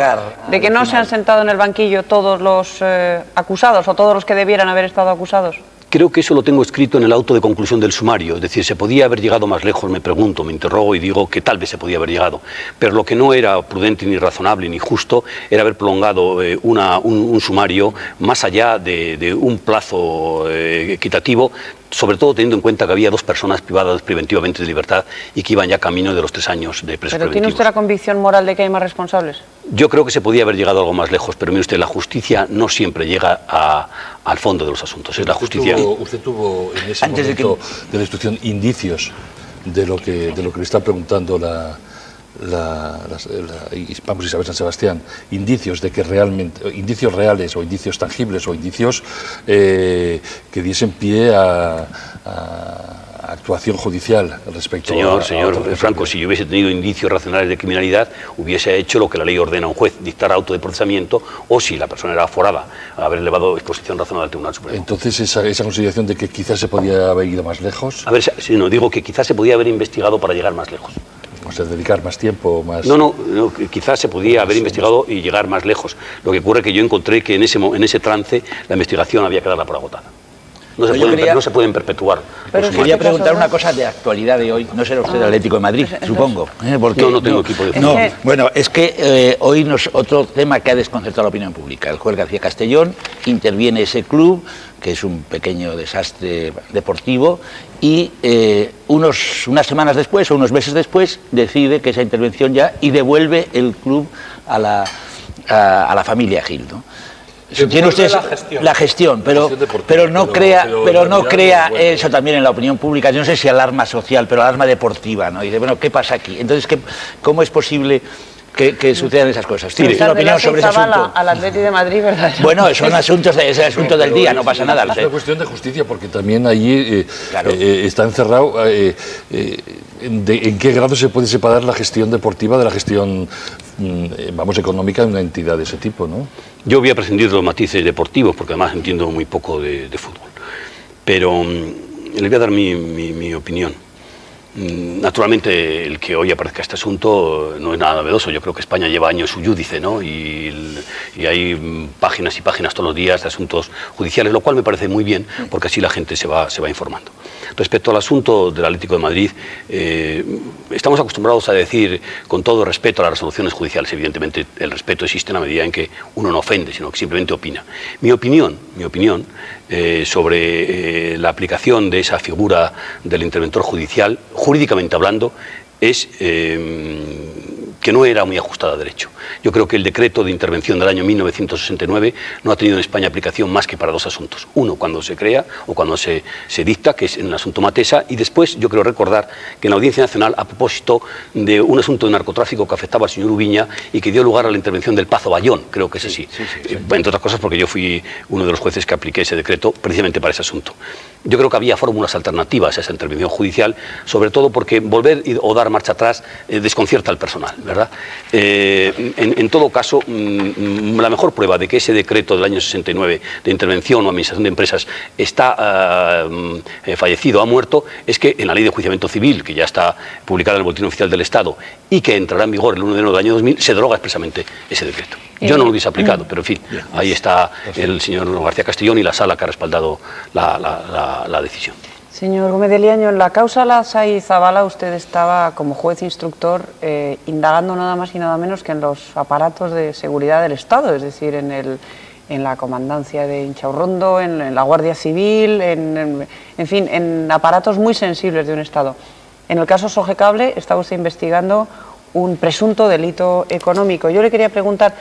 de que no se han sentado en el banquillo todos los eh, acusados o todos los que debieran haber estado acusados. Creo que eso lo tengo escrito en el auto de conclusión del sumario. Es decir, se podía haber llegado más lejos, me pregunto, me interrogo y digo que tal vez se podía haber llegado. Pero lo que no era prudente, ni razonable, ni justo, era haber prolongado eh, un, sumario más allá de, un plazo eh, equitativo sobre todo teniendo en cuenta que había dos personas privadas preventivamente de libertad y que iban ya camino de los tres años de presos ¿Pero tiene usted la convicción moral de que hay más responsables? Yo creo que se podía haber llegado algo más lejos, pero mire usted, la justicia no siempre llega al fondo de los asuntos. Es la justicia... Usted tuvo, en ese momento de, la instrucción indicios de lo que, de lo que le está preguntando la, la, vamos Isabel San Sebastián, indicios de que realmente, indicios reales o indicios tangibles o indicios eh, que diesen pie a, actuación judicial respecto señor, a... Señor, señor Franco, si yo hubiese tenido indicios racionales de criminalidad, hubiese hecho lo que la ley ordena a un juez, dictar auto de procesamiento, o si la persona era aforada, haber elevado exposición razonable al Tribunal Supremo. Entonces, esa, esa consideración de que quizás se podía haber ido más lejos... A ver, si no, digo que quizás se podía haber investigado para llegar más lejos. Sea, dedicar más tiempo, más... No, no, quizás se podía haber investigado y llegar más lejos. Lo que ocurre es que yo encontré que en ese, en ese trance la investigación había quedado por agotada. No se, Yo pueden, quería- no se pueden perpetuar. Pero Quería ¿qué caso preguntar una cosa de actualidad de hoy. No será usted el Atlético de Madrid, Entonces- supongo. ¿eh? Porque No, no tengo equipo de No, fútbol. Bueno, es que eh, hoy nos, otro tema que ha desconcertado la opinión pública. El juez García Castellón interviene ese club, que es un pequeño desastre deportivo, y eh, unos, unas semanas después o unos meses después decide que esa intervención ya y devuelve el club a la, a, a la familia Gil. ¿no? Tiene usted la gestión. la gestión, pero, Gestión pero no pero- crea, pero no crea eso también en la opinión pública. Yo no sé si alarma social, pero alarma deportiva, ¿no? Y dice, bueno, ¿qué pasa aquí? Entonces, ¿qué, ¿cómo es posible que, que sucedan esas cosas? ¿Tiene usted Pasar una opinión sobre ese asunto? al Atleti de Madrid, ¿verdad? Bueno, son asuntos, de, es el asunto del día, es- no pasa nada. Es una cuestión de justicia, porque también allí eh, Claro. eh, está encerrado eh, eh, en, de- en qué grado se puede separar la gestión deportiva de la gestión, mm, eh, vamos, económica de una entidad de ese tipo, ¿no? Yo voy a prescindir de los matices deportivos, porque además entiendo muy poco de, de fútbol. Pero mm, le voy a dar mi, mi- mi opinión. Mm, Naturalmente, el que hoy aparezca este asunto no es nada novedoso. Yo creo que España lleva años su yúdice, ¿no? Y, hay mm, páginas y páginas todos los días de asuntos judiciales, lo cual me parece muy bien, porque así la gente se va, se va informando. Respecto al asunto del Atlético de Madrid, eh, estamos acostumbrados a decir con todo respeto a las resoluciones judiciales. Evidentemente, el respeto existe en la medida en que uno no ofende, sino que simplemente opina. Mi opinión, mi opinión eh, sobre eh, la aplicación de esa figura del interventor judicial, jurídicamente hablando, es eh, que no era muy ajustada a derecho. Yo creo que el decreto de intervención del año 1969 no ha tenido en España aplicación más que para dos asuntos. Uno, cuando se crea o cuando se, se dicta, que es en el asunto Matesa, y después yo creo recordar que en la Audiencia Nacional, a propósito de un asunto de narcotráfico que afectaba al señor Ubiña y que dio lugar a la intervención del Pazo Bayón, creo que es así. Eh, Entre otras cosas porque yo fui uno de los jueces que apliqué ese decreto precisamente para ese asunto. Yo creo que había fórmulas alternativas a esa intervención judicial, sobre todo porque volver o dar marcha atrás eh, desconcierta al personal, ¿verdad? Eh, en, en todo caso, mm, la mejor prueba de que ese decreto del año 69 de intervención o administración de empresas está eh, fallecido, ha muerto, es que en la ley de enjuiciamiento civil, que ya está publicada en el Boletín Oficial del Estado y que entrará en vigor el 1 de enero del año 2000, se deroga expresamente ese decreto. Yo no lo hubiese aplicado, pero en fin, ahí está el señor García Castellón y la sala que ha respaldado la, la- la- la decisión. Señor Gómez de Liaño, en la causa Lasa y Zabala usted estaba como juez instructor eh, indagando nada más y nada menos que en los aparatos de seguridad del Estado, es decir, en, el, en la comandancia de Inchaurrondo, en, en la Guardia Civil, en, en- en fin, en aparatos muy sensibles de un Estado. En el caso Sogecable estaba usted investigando un presunto delito económico. Yo le quería preguntar,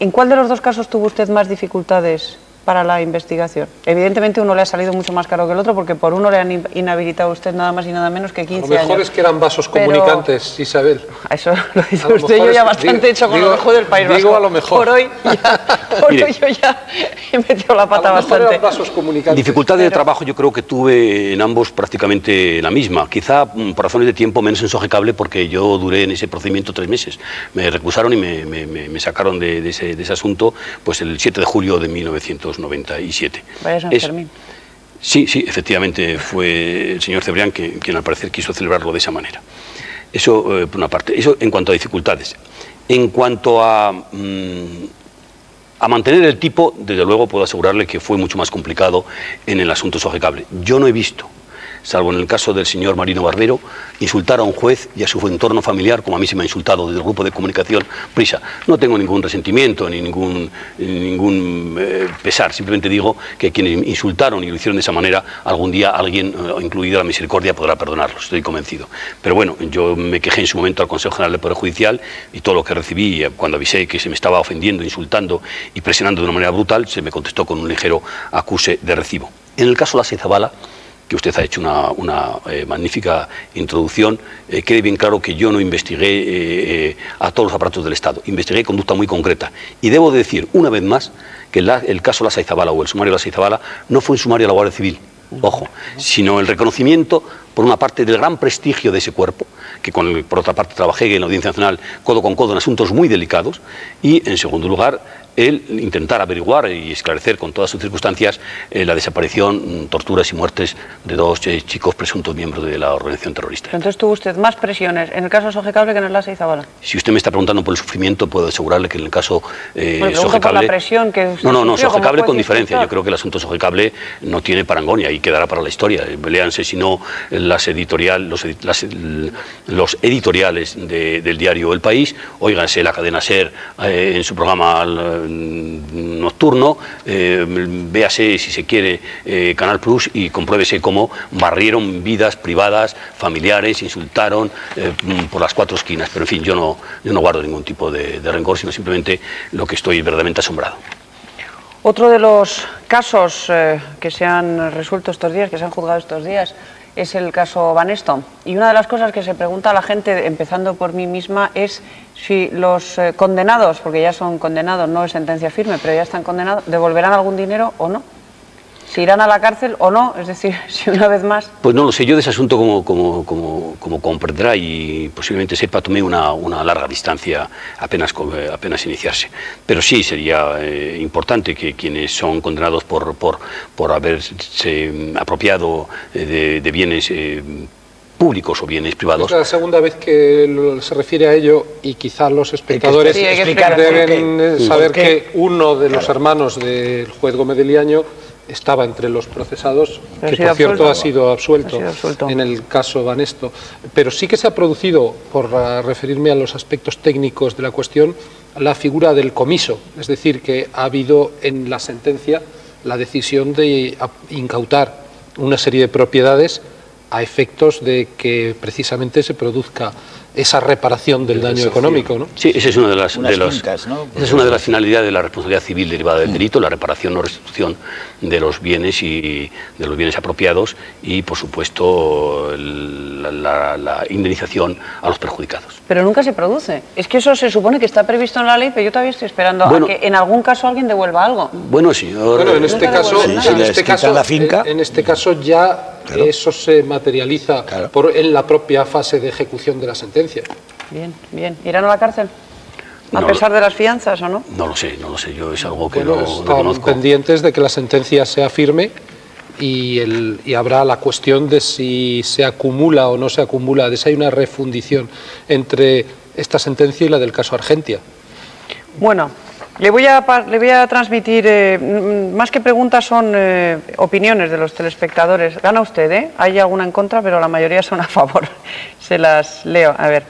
¿en cuál de los dos casos tuvo usted más dificultades para la investigación? Evidentemente uno le ha salido mucho más caro que el otro porque por uno le han in- inhabilitado a usted nada más y nada menos que A 15 lo mejor años. es que eran vasos Pero- comunicantes, Isabel. Eso lo dice lo usted, mejor yo ya bastante digo- hecho con digo- el juego del País digo Vasco. a lo mejor. Por hoy ya, por Mire. hoy yo ya he metido la pata a lo mejor bastante. eran vasos comunicantes. Dificultad de Pero- trabajo yo creo que tuve en ambos prácticamente la misma. Quizá mm, por razones de tiempo menos en Sogecable porque yo duré en ese procedimiento tres meses. Me recusaron y me, me- me- me sacaron de, de ese, de ese asunto pues el 7 de julio de 1997. Vaya San Es-. Sí, sí, efectivamente fue el señor Cebrián que- quien al parecer quiso celebrarlo de esa manera. Eso eh, por una parte. Eso en cuanto a dificultades. En cuanto a, mm, a mantener el tipo, desde luego puedo asegurarle que fue mucho más complicado en el asunto Sogecable. Yo no he visto, salvo en el caso del señor Marino Barbero, insultar a un juez y a su entorno familiar como a mí se me ha insultado desde el grupo de comunicación Prisa. No tengo ningún resentimiento ni ningún, ni ningún eh, pesar, simplemente digo que quienes insultaron y lo hicieron de esa manera, algún día alguien, eh, incluida la misericordia, podrá perdonarlos, estoy convencido. Pero bueno, yo me quejé en su momento al Consejo General del Poder Judicial y todo lo que recibí eh, cuando avisé que se me estaba ofendiendo, insultando y presionando de una manera brutal, se me contestó con un ligero acuse de recibo. En el caso de la Zabala, que usted ha hecho una, eh, magnífica introducción, eh, quede bien claro que yo no investigué eh, a todos los aparatos del Estado, investigué conducta muy concreta. Y debo de decir, una vez más, que el caso La Saizabala o el sumario La Saizabala no fue un sumario de la Guardia Civil, ojo, sino el reconocimiento, por una parte, del gran prestigio de ese cuerpo, que con el- por otra parte trabajé en la Audiencia Nacional codo con codo en asuntos muy delicados, y en segundo lugar, el intentar averiguar y esclarecer con todas sus circunstancias eh, la desaparición, mm, torturas y muertes de dos eh, chicos presuntos miembros de la organización terrorista. Entonces tuvo usted más presiones en el caso Sojecable que en el Lasa Izabala. Si usted me está preguntando por el sufrimiento, puedo asegurarle que en el caso eh, bueno, por la presión que usted No, no, no, Sojecable con diferencia. Yo creo que el asunto Sojecable no tiene parangonia y quedará para la historia. Léanse, si no, las editorial, los, los editoriales del diario El País, óiganse la cadena SER eh, en su programa nocturno, eh, véase, si se quiere, eh, Canal Plus y compruébese cómo barrieron vidas privadas, familiares, insultaron por las cuatro esquinas. Pero en fin, yo no, yo no guardo ningún tipo de rencor, sino simplemente lo que estoy verdaderamente asombrado. Otro de los casos que se han resuelto estos días, que se han juzgado estos días, es el caso Banesto. Y una de las cosas que se pregunta a la gente, empezando por mí misma, es si los eh, condenados, porque ya son condenados, no es sentencia firme, pero ya están condenados, devolverán algún dinero o no si irán a la cárcel o no, es decir, si una vez más... Pues no lo sé, yo de ese asunto como, como, como, como comprenderá y posiblemente sepa, tomé una, una larga distancia apenas, eh, apenas iniciarse. Pero sí sería eh, importante que quienes son condenados por, por, por haberse apropiado eh, de, bienes... públicos o bienes privados. Es la segunda vez que se refiere a ello y quizás los espectadores deben saber que uno de los hermanos del juez Gómez de Liaño estaba entre los procesados, que por cierto ha sido, absuelto en el caso Banesto. Pero sí que se ha producido, por referirme a los aspectos técnicos de la cuestión, la figura del comiso, es decir, que ha habido en la sentencia la decisión de incautar una serie de propiedades a efectos de que precisamente se produzca esa reparación del daño económico, ¿no? Sí, esa es una de las, es una de las finalidades de la responsabilidad civil derivada del delito, la reparación o restitución de los bienes y de los bienes apropiados y, por supuesto, la, indemnización a los perjudicados. Pero nunca se produce. Es que eso se supone que está previsto en la ley, pero yo todavía estoy esperando a que en algún caso alguien devuelva algo. Bueno, sí. Bueno, en este caso, en, este caso la finca. en este caso ya eso se materializa por, en la propia fase de ejecución de la sentencia. Bien, bien. ¿Irán a la cárcel? ¿A pesar de las fianzas o no? No lo sé, no lo sé. Yo es algo que no, conozco. pendientes de que la sentencia sea firme y, el, y, habrá la cuestión de si se acumula o no se acumula, de si hay una refundición entre esta sentencia y la del caso Argentia. Bueno, le voy a, le voy a transmitir, eh, más que preguntas son eh, opiniones de los telespectadores. Gana usted, ¿eh? Hay alguna en contra, pero la mayoría son a favor. Se las leo. A ver.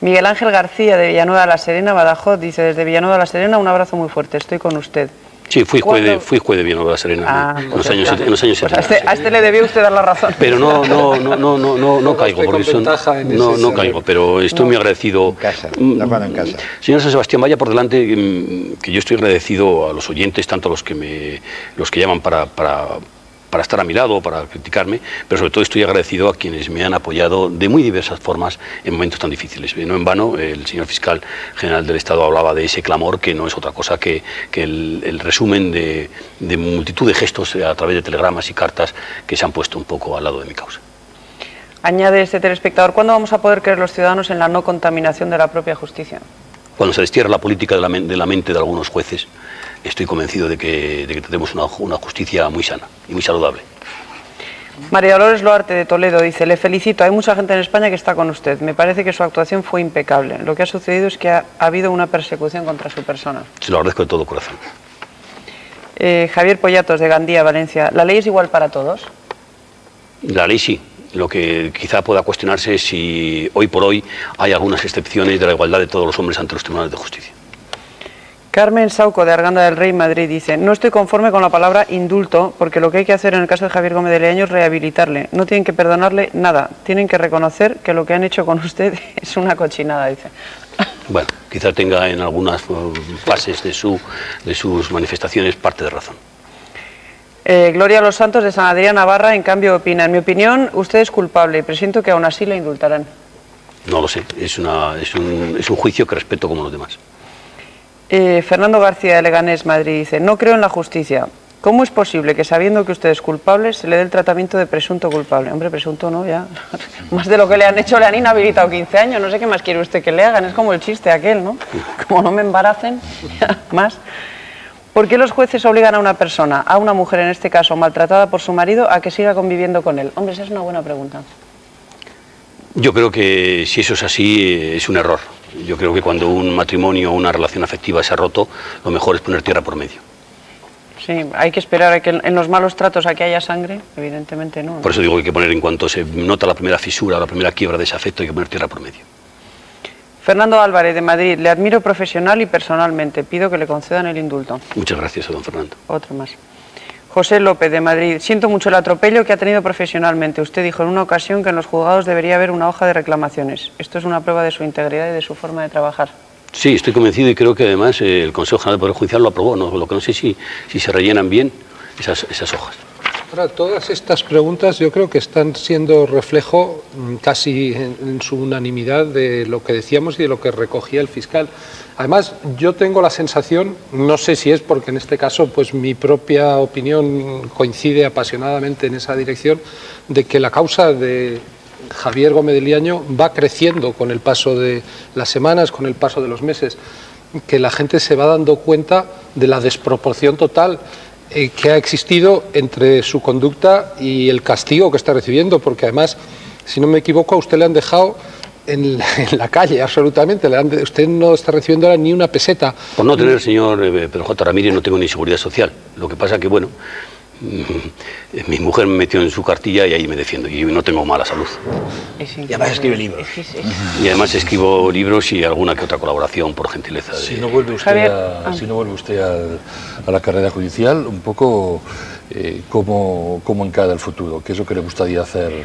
Miguel Ángel García de Villanueva de la Serena, Badajoz, dice desde Villanueva de la Serena un abrazo muy fuerte, estoy con usted. Sí, fui juez, de, fui juez de Villanueva de la Serena ah, en, los años, en los años pues a, este, a, este, le debió usted dar la razón. Pero no, no, no, no, no, no, no caigo, eso no, no caigo, pero estoy muy agradecido. En casa, en casa. Señor San Sebastián, vaya por delante mm, que yo estoy agradecido a los oyentes, tanto los que me, los que llaman para, para para estar a mi lado, para criticarme, pero sobre todo estoy agradecido a quienes me han apoyado de muy diversas formas en momentos tan difíciles. No en vano, el señor fiscal general del Estado hablaba de ese clamor, que no es otra cosa que, que el, resumen de, de multitud de gestos a través de telegramas y cartas que se han puesto un poco al lado de mi causa. Añade este telespectador, ¿cuándo vamos a poder creer los ciudadanos en la no contaminación de la propia justicia? Cuando se destierra la política de la, de la mente de algunos jueces estoy convencido de que, tenemos una, justicia muy sana y muy saludable. María Dolores Loarte de Toledo dice, le felicito, hay mucha gente en España que está con usted. Me parece que su actuación fue impecable. Lo que ha sucedido es que ha, habido una persecución contra su persona. Se lo agradezco de todo corazón. Eh, Javier Pollatos de Gandía, Valencia. ¿La ley es igual para todos? La ley sí. Lo que quizá pueda cuestionarse es si hoy por hoy hay algunas excepciones de la igualdad de todos los hombres ante los tribunales de justicia. Carmen Sauco de Arganda del Rey, Madrid, dice, no estoy conforme con la palabra indulto, porque lo que hay que hacer en el caso de Javier Gómez de Leaño es rehabilitarle. No tienen que perdonarle nada, tienen que reconocer que lo que han hecho con usted es una cochinada, dice. Bueno, quizá tenga en algunas eh, fases de, su, de sus manifestaciones parte de razón. Eh, Gloria Los Santos de San Adrián Navarra, en cambio, opina, en mi opinión, usted es culpable y presiento que aún así le indultarán. No lo sé, es, una, es, un, es un juicio que respeto como los demás. Eh, Fernando García de Leganés, Madrid, dice, no creo en la justicia. ¿Cómo es posible que sabiendo que usted es culpable se le dé el tratamiento de presunto culpable? Hombre, presunto no, ya. más de lo que le han hecho, le han inhabilitado 15 años. No sé qué más quiere usted que le hagan. Es como el chiste aquel, ¿no? Como no me embaracen, más. ¿Por qué los jueces obligan a una persona, a una mujer en este caso, maltratada por su marido, a que siga conviviendo con él? Hombre, esa es una buena pregunta. Yo creo que si eso es así, es un error. Yo creo que cuando un matrimonio o una relación afectiva se ha roto, lo mejor es poner tierra por medio. Sí, hay que esperar a que en los malos tratos a que haya sangre, evidentemente no. Por eso digo que hay que poner en cuanto se nota la primera fisura, la primera quiebra de ese afecto, hay que poner tierra por medio. Fernando Álvarez de Madrid, le admiro profesional y personalmente. Pido que le concedan el indulto. Muchas gracias don Fernando. Otro más. José López de Madrid, siento mucho el atropello que ha tenido profesionalmente. Usted dijo en una ocasión que en los juzgados debería haber una hoja de reclamaciones. Esto es una prueba de su integridad y de su forma de trabajar. Sí, estoy convencido y creo que además eh, el Consejo General del Poder Judicial lo aprobó. ¿no? Lo que no sé si, si se rellenan bien esas, esas hojas todas estas preguntas yo creo que están siendo reflejo mm, casi en, su unanimidad de lo que decíamos y de lo que recogía el fiscal. Además, yo tengo la sensación, no sé si es porque en este caso pues mi propia opinión coincide apasionadamente en esa dirección, de que la causa de Javier Gómez de Liaño va creciendo con el paso de las semanas, con el paso de los meses, que la gente se va dando cuenta de la desproporción total eh, que ha existido entre su conducta y el castigo que está recibiendo, porque además, si no me equivoco, a usted le han dejado en, la calle, absolutamente. usted no está recibiendo ahora ni una peseta. Por no tener, señor eh, Pedro J. Ramírez, no tengo ni seguridad social. Lo que pasa que, bueno, mi mujer me metió en su cartilla y ahí me defiendo. Y no tengo mala salud. Y además escribe libros. Y además escribo libros y alguna que otra colaboración, por gentileza. Si no vuelve usted, a, si no vuelve usted a, la carrera judicial, un poco eh, cómo, cómo encara el futuro, qué es lo que le gustaría hacer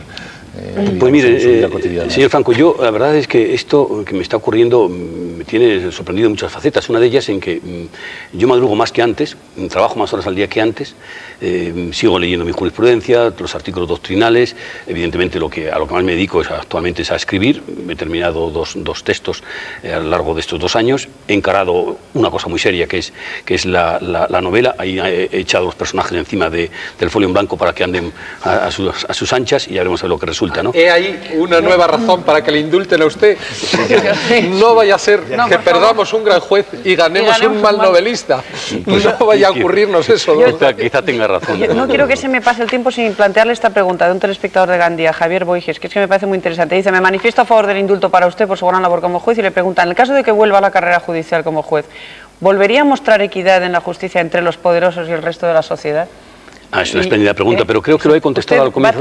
eh, pues mire, eh, señor Franco, yo la verdad es que esto que me está ocurriendo me tiene sorprendido en muchas facetas. Una de ellas en que mm, yo madrugo más que antes, mm, trabajo más horas al día que antes, eh, sigo leyendo mi jurisprudencia, los artículos doctrinales, evidentemente lo que, a lo que más me dedico es, actualmente es a escribir. He terminado dos, dos textos a lo largo de estos dos años. He encarado una cosa muy seria que es, que es la, la, novela. Ahí he echado los personajes encima de, del folio en blanco para que anden a, sus, a sus anchas y ya veremos a lo que resulta. He ahí una nueva razón para que le indulten a usted. No vaya a ser que perdamos un gran juez y ganemos, un mal novelista. no vaya a ocurrirnos eso. Quizá, tenga razón. no quiero que se me pase el tiempo sin plantearle esta pregunta de un telespectador de Gandía, Javier Boiges, que es que me parece muy interesante. Dice, me manifiesto a favor del indulto para usted por su gran labor como juez y le pregunta, en el caso de que vuelva a la carrera judicial como juez, ¿volvería a mostrar equidad en la justicia entre los poderosos y el resto de la sociedad? Ah, es una espléndida pregunta, pero creo que lo he contestado al comienzo.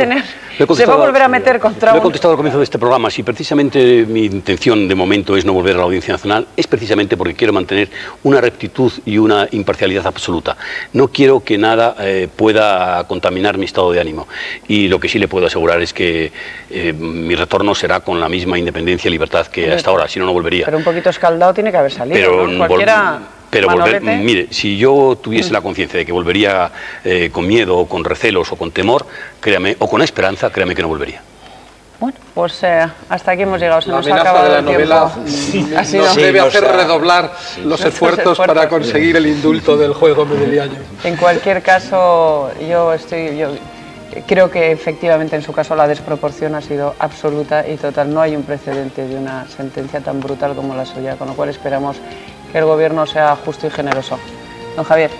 se va a volver a meter contra Lo he contestado al comienzo de este programa. Si precisamente mi intención de momento es no volver a la Audiencia Nacional, es precisamente porque quiero mantener una rectitud y una imparcialidad absoluta. No quiero que nada eh, pueda contaminar mi estado de ánimo. Y lo que sí le puedo asegurar es que eh, mi retorno será con la misma independencia y libertad que hasta ahora, si no, no volvería. Pero un poquito escaldado tiene que haber salido. Pero Cualquiera... Pero volver, mire, si yo tuviese la conciencia de que volvería eh, con miedo, o con recelos, o con temor, créame, o con esperanza, créame que no volvería. Bueno, pues eh, hasta aquí hemos llegado. Se nos ha acabado de la novela nos debe hacer redoblar los esfuerzos para conseguir el indulto del juego medellín. En cualquier caso, yo estoy, yo creo que efectivamente en su caso la desproporción ha sido absoluta y total. No hay un precedente de una sentencia tan brutal como la suya, con lo cual esperamos que el gobierno sea justo y generoso. Don Javier,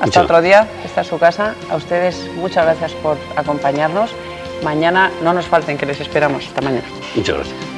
hasta otro día, esta es su casa. A ustedes muchas gracias por acompañarnos. Mañana no nos falten, que les esperamos. Hasta mañana. Muchas gracias.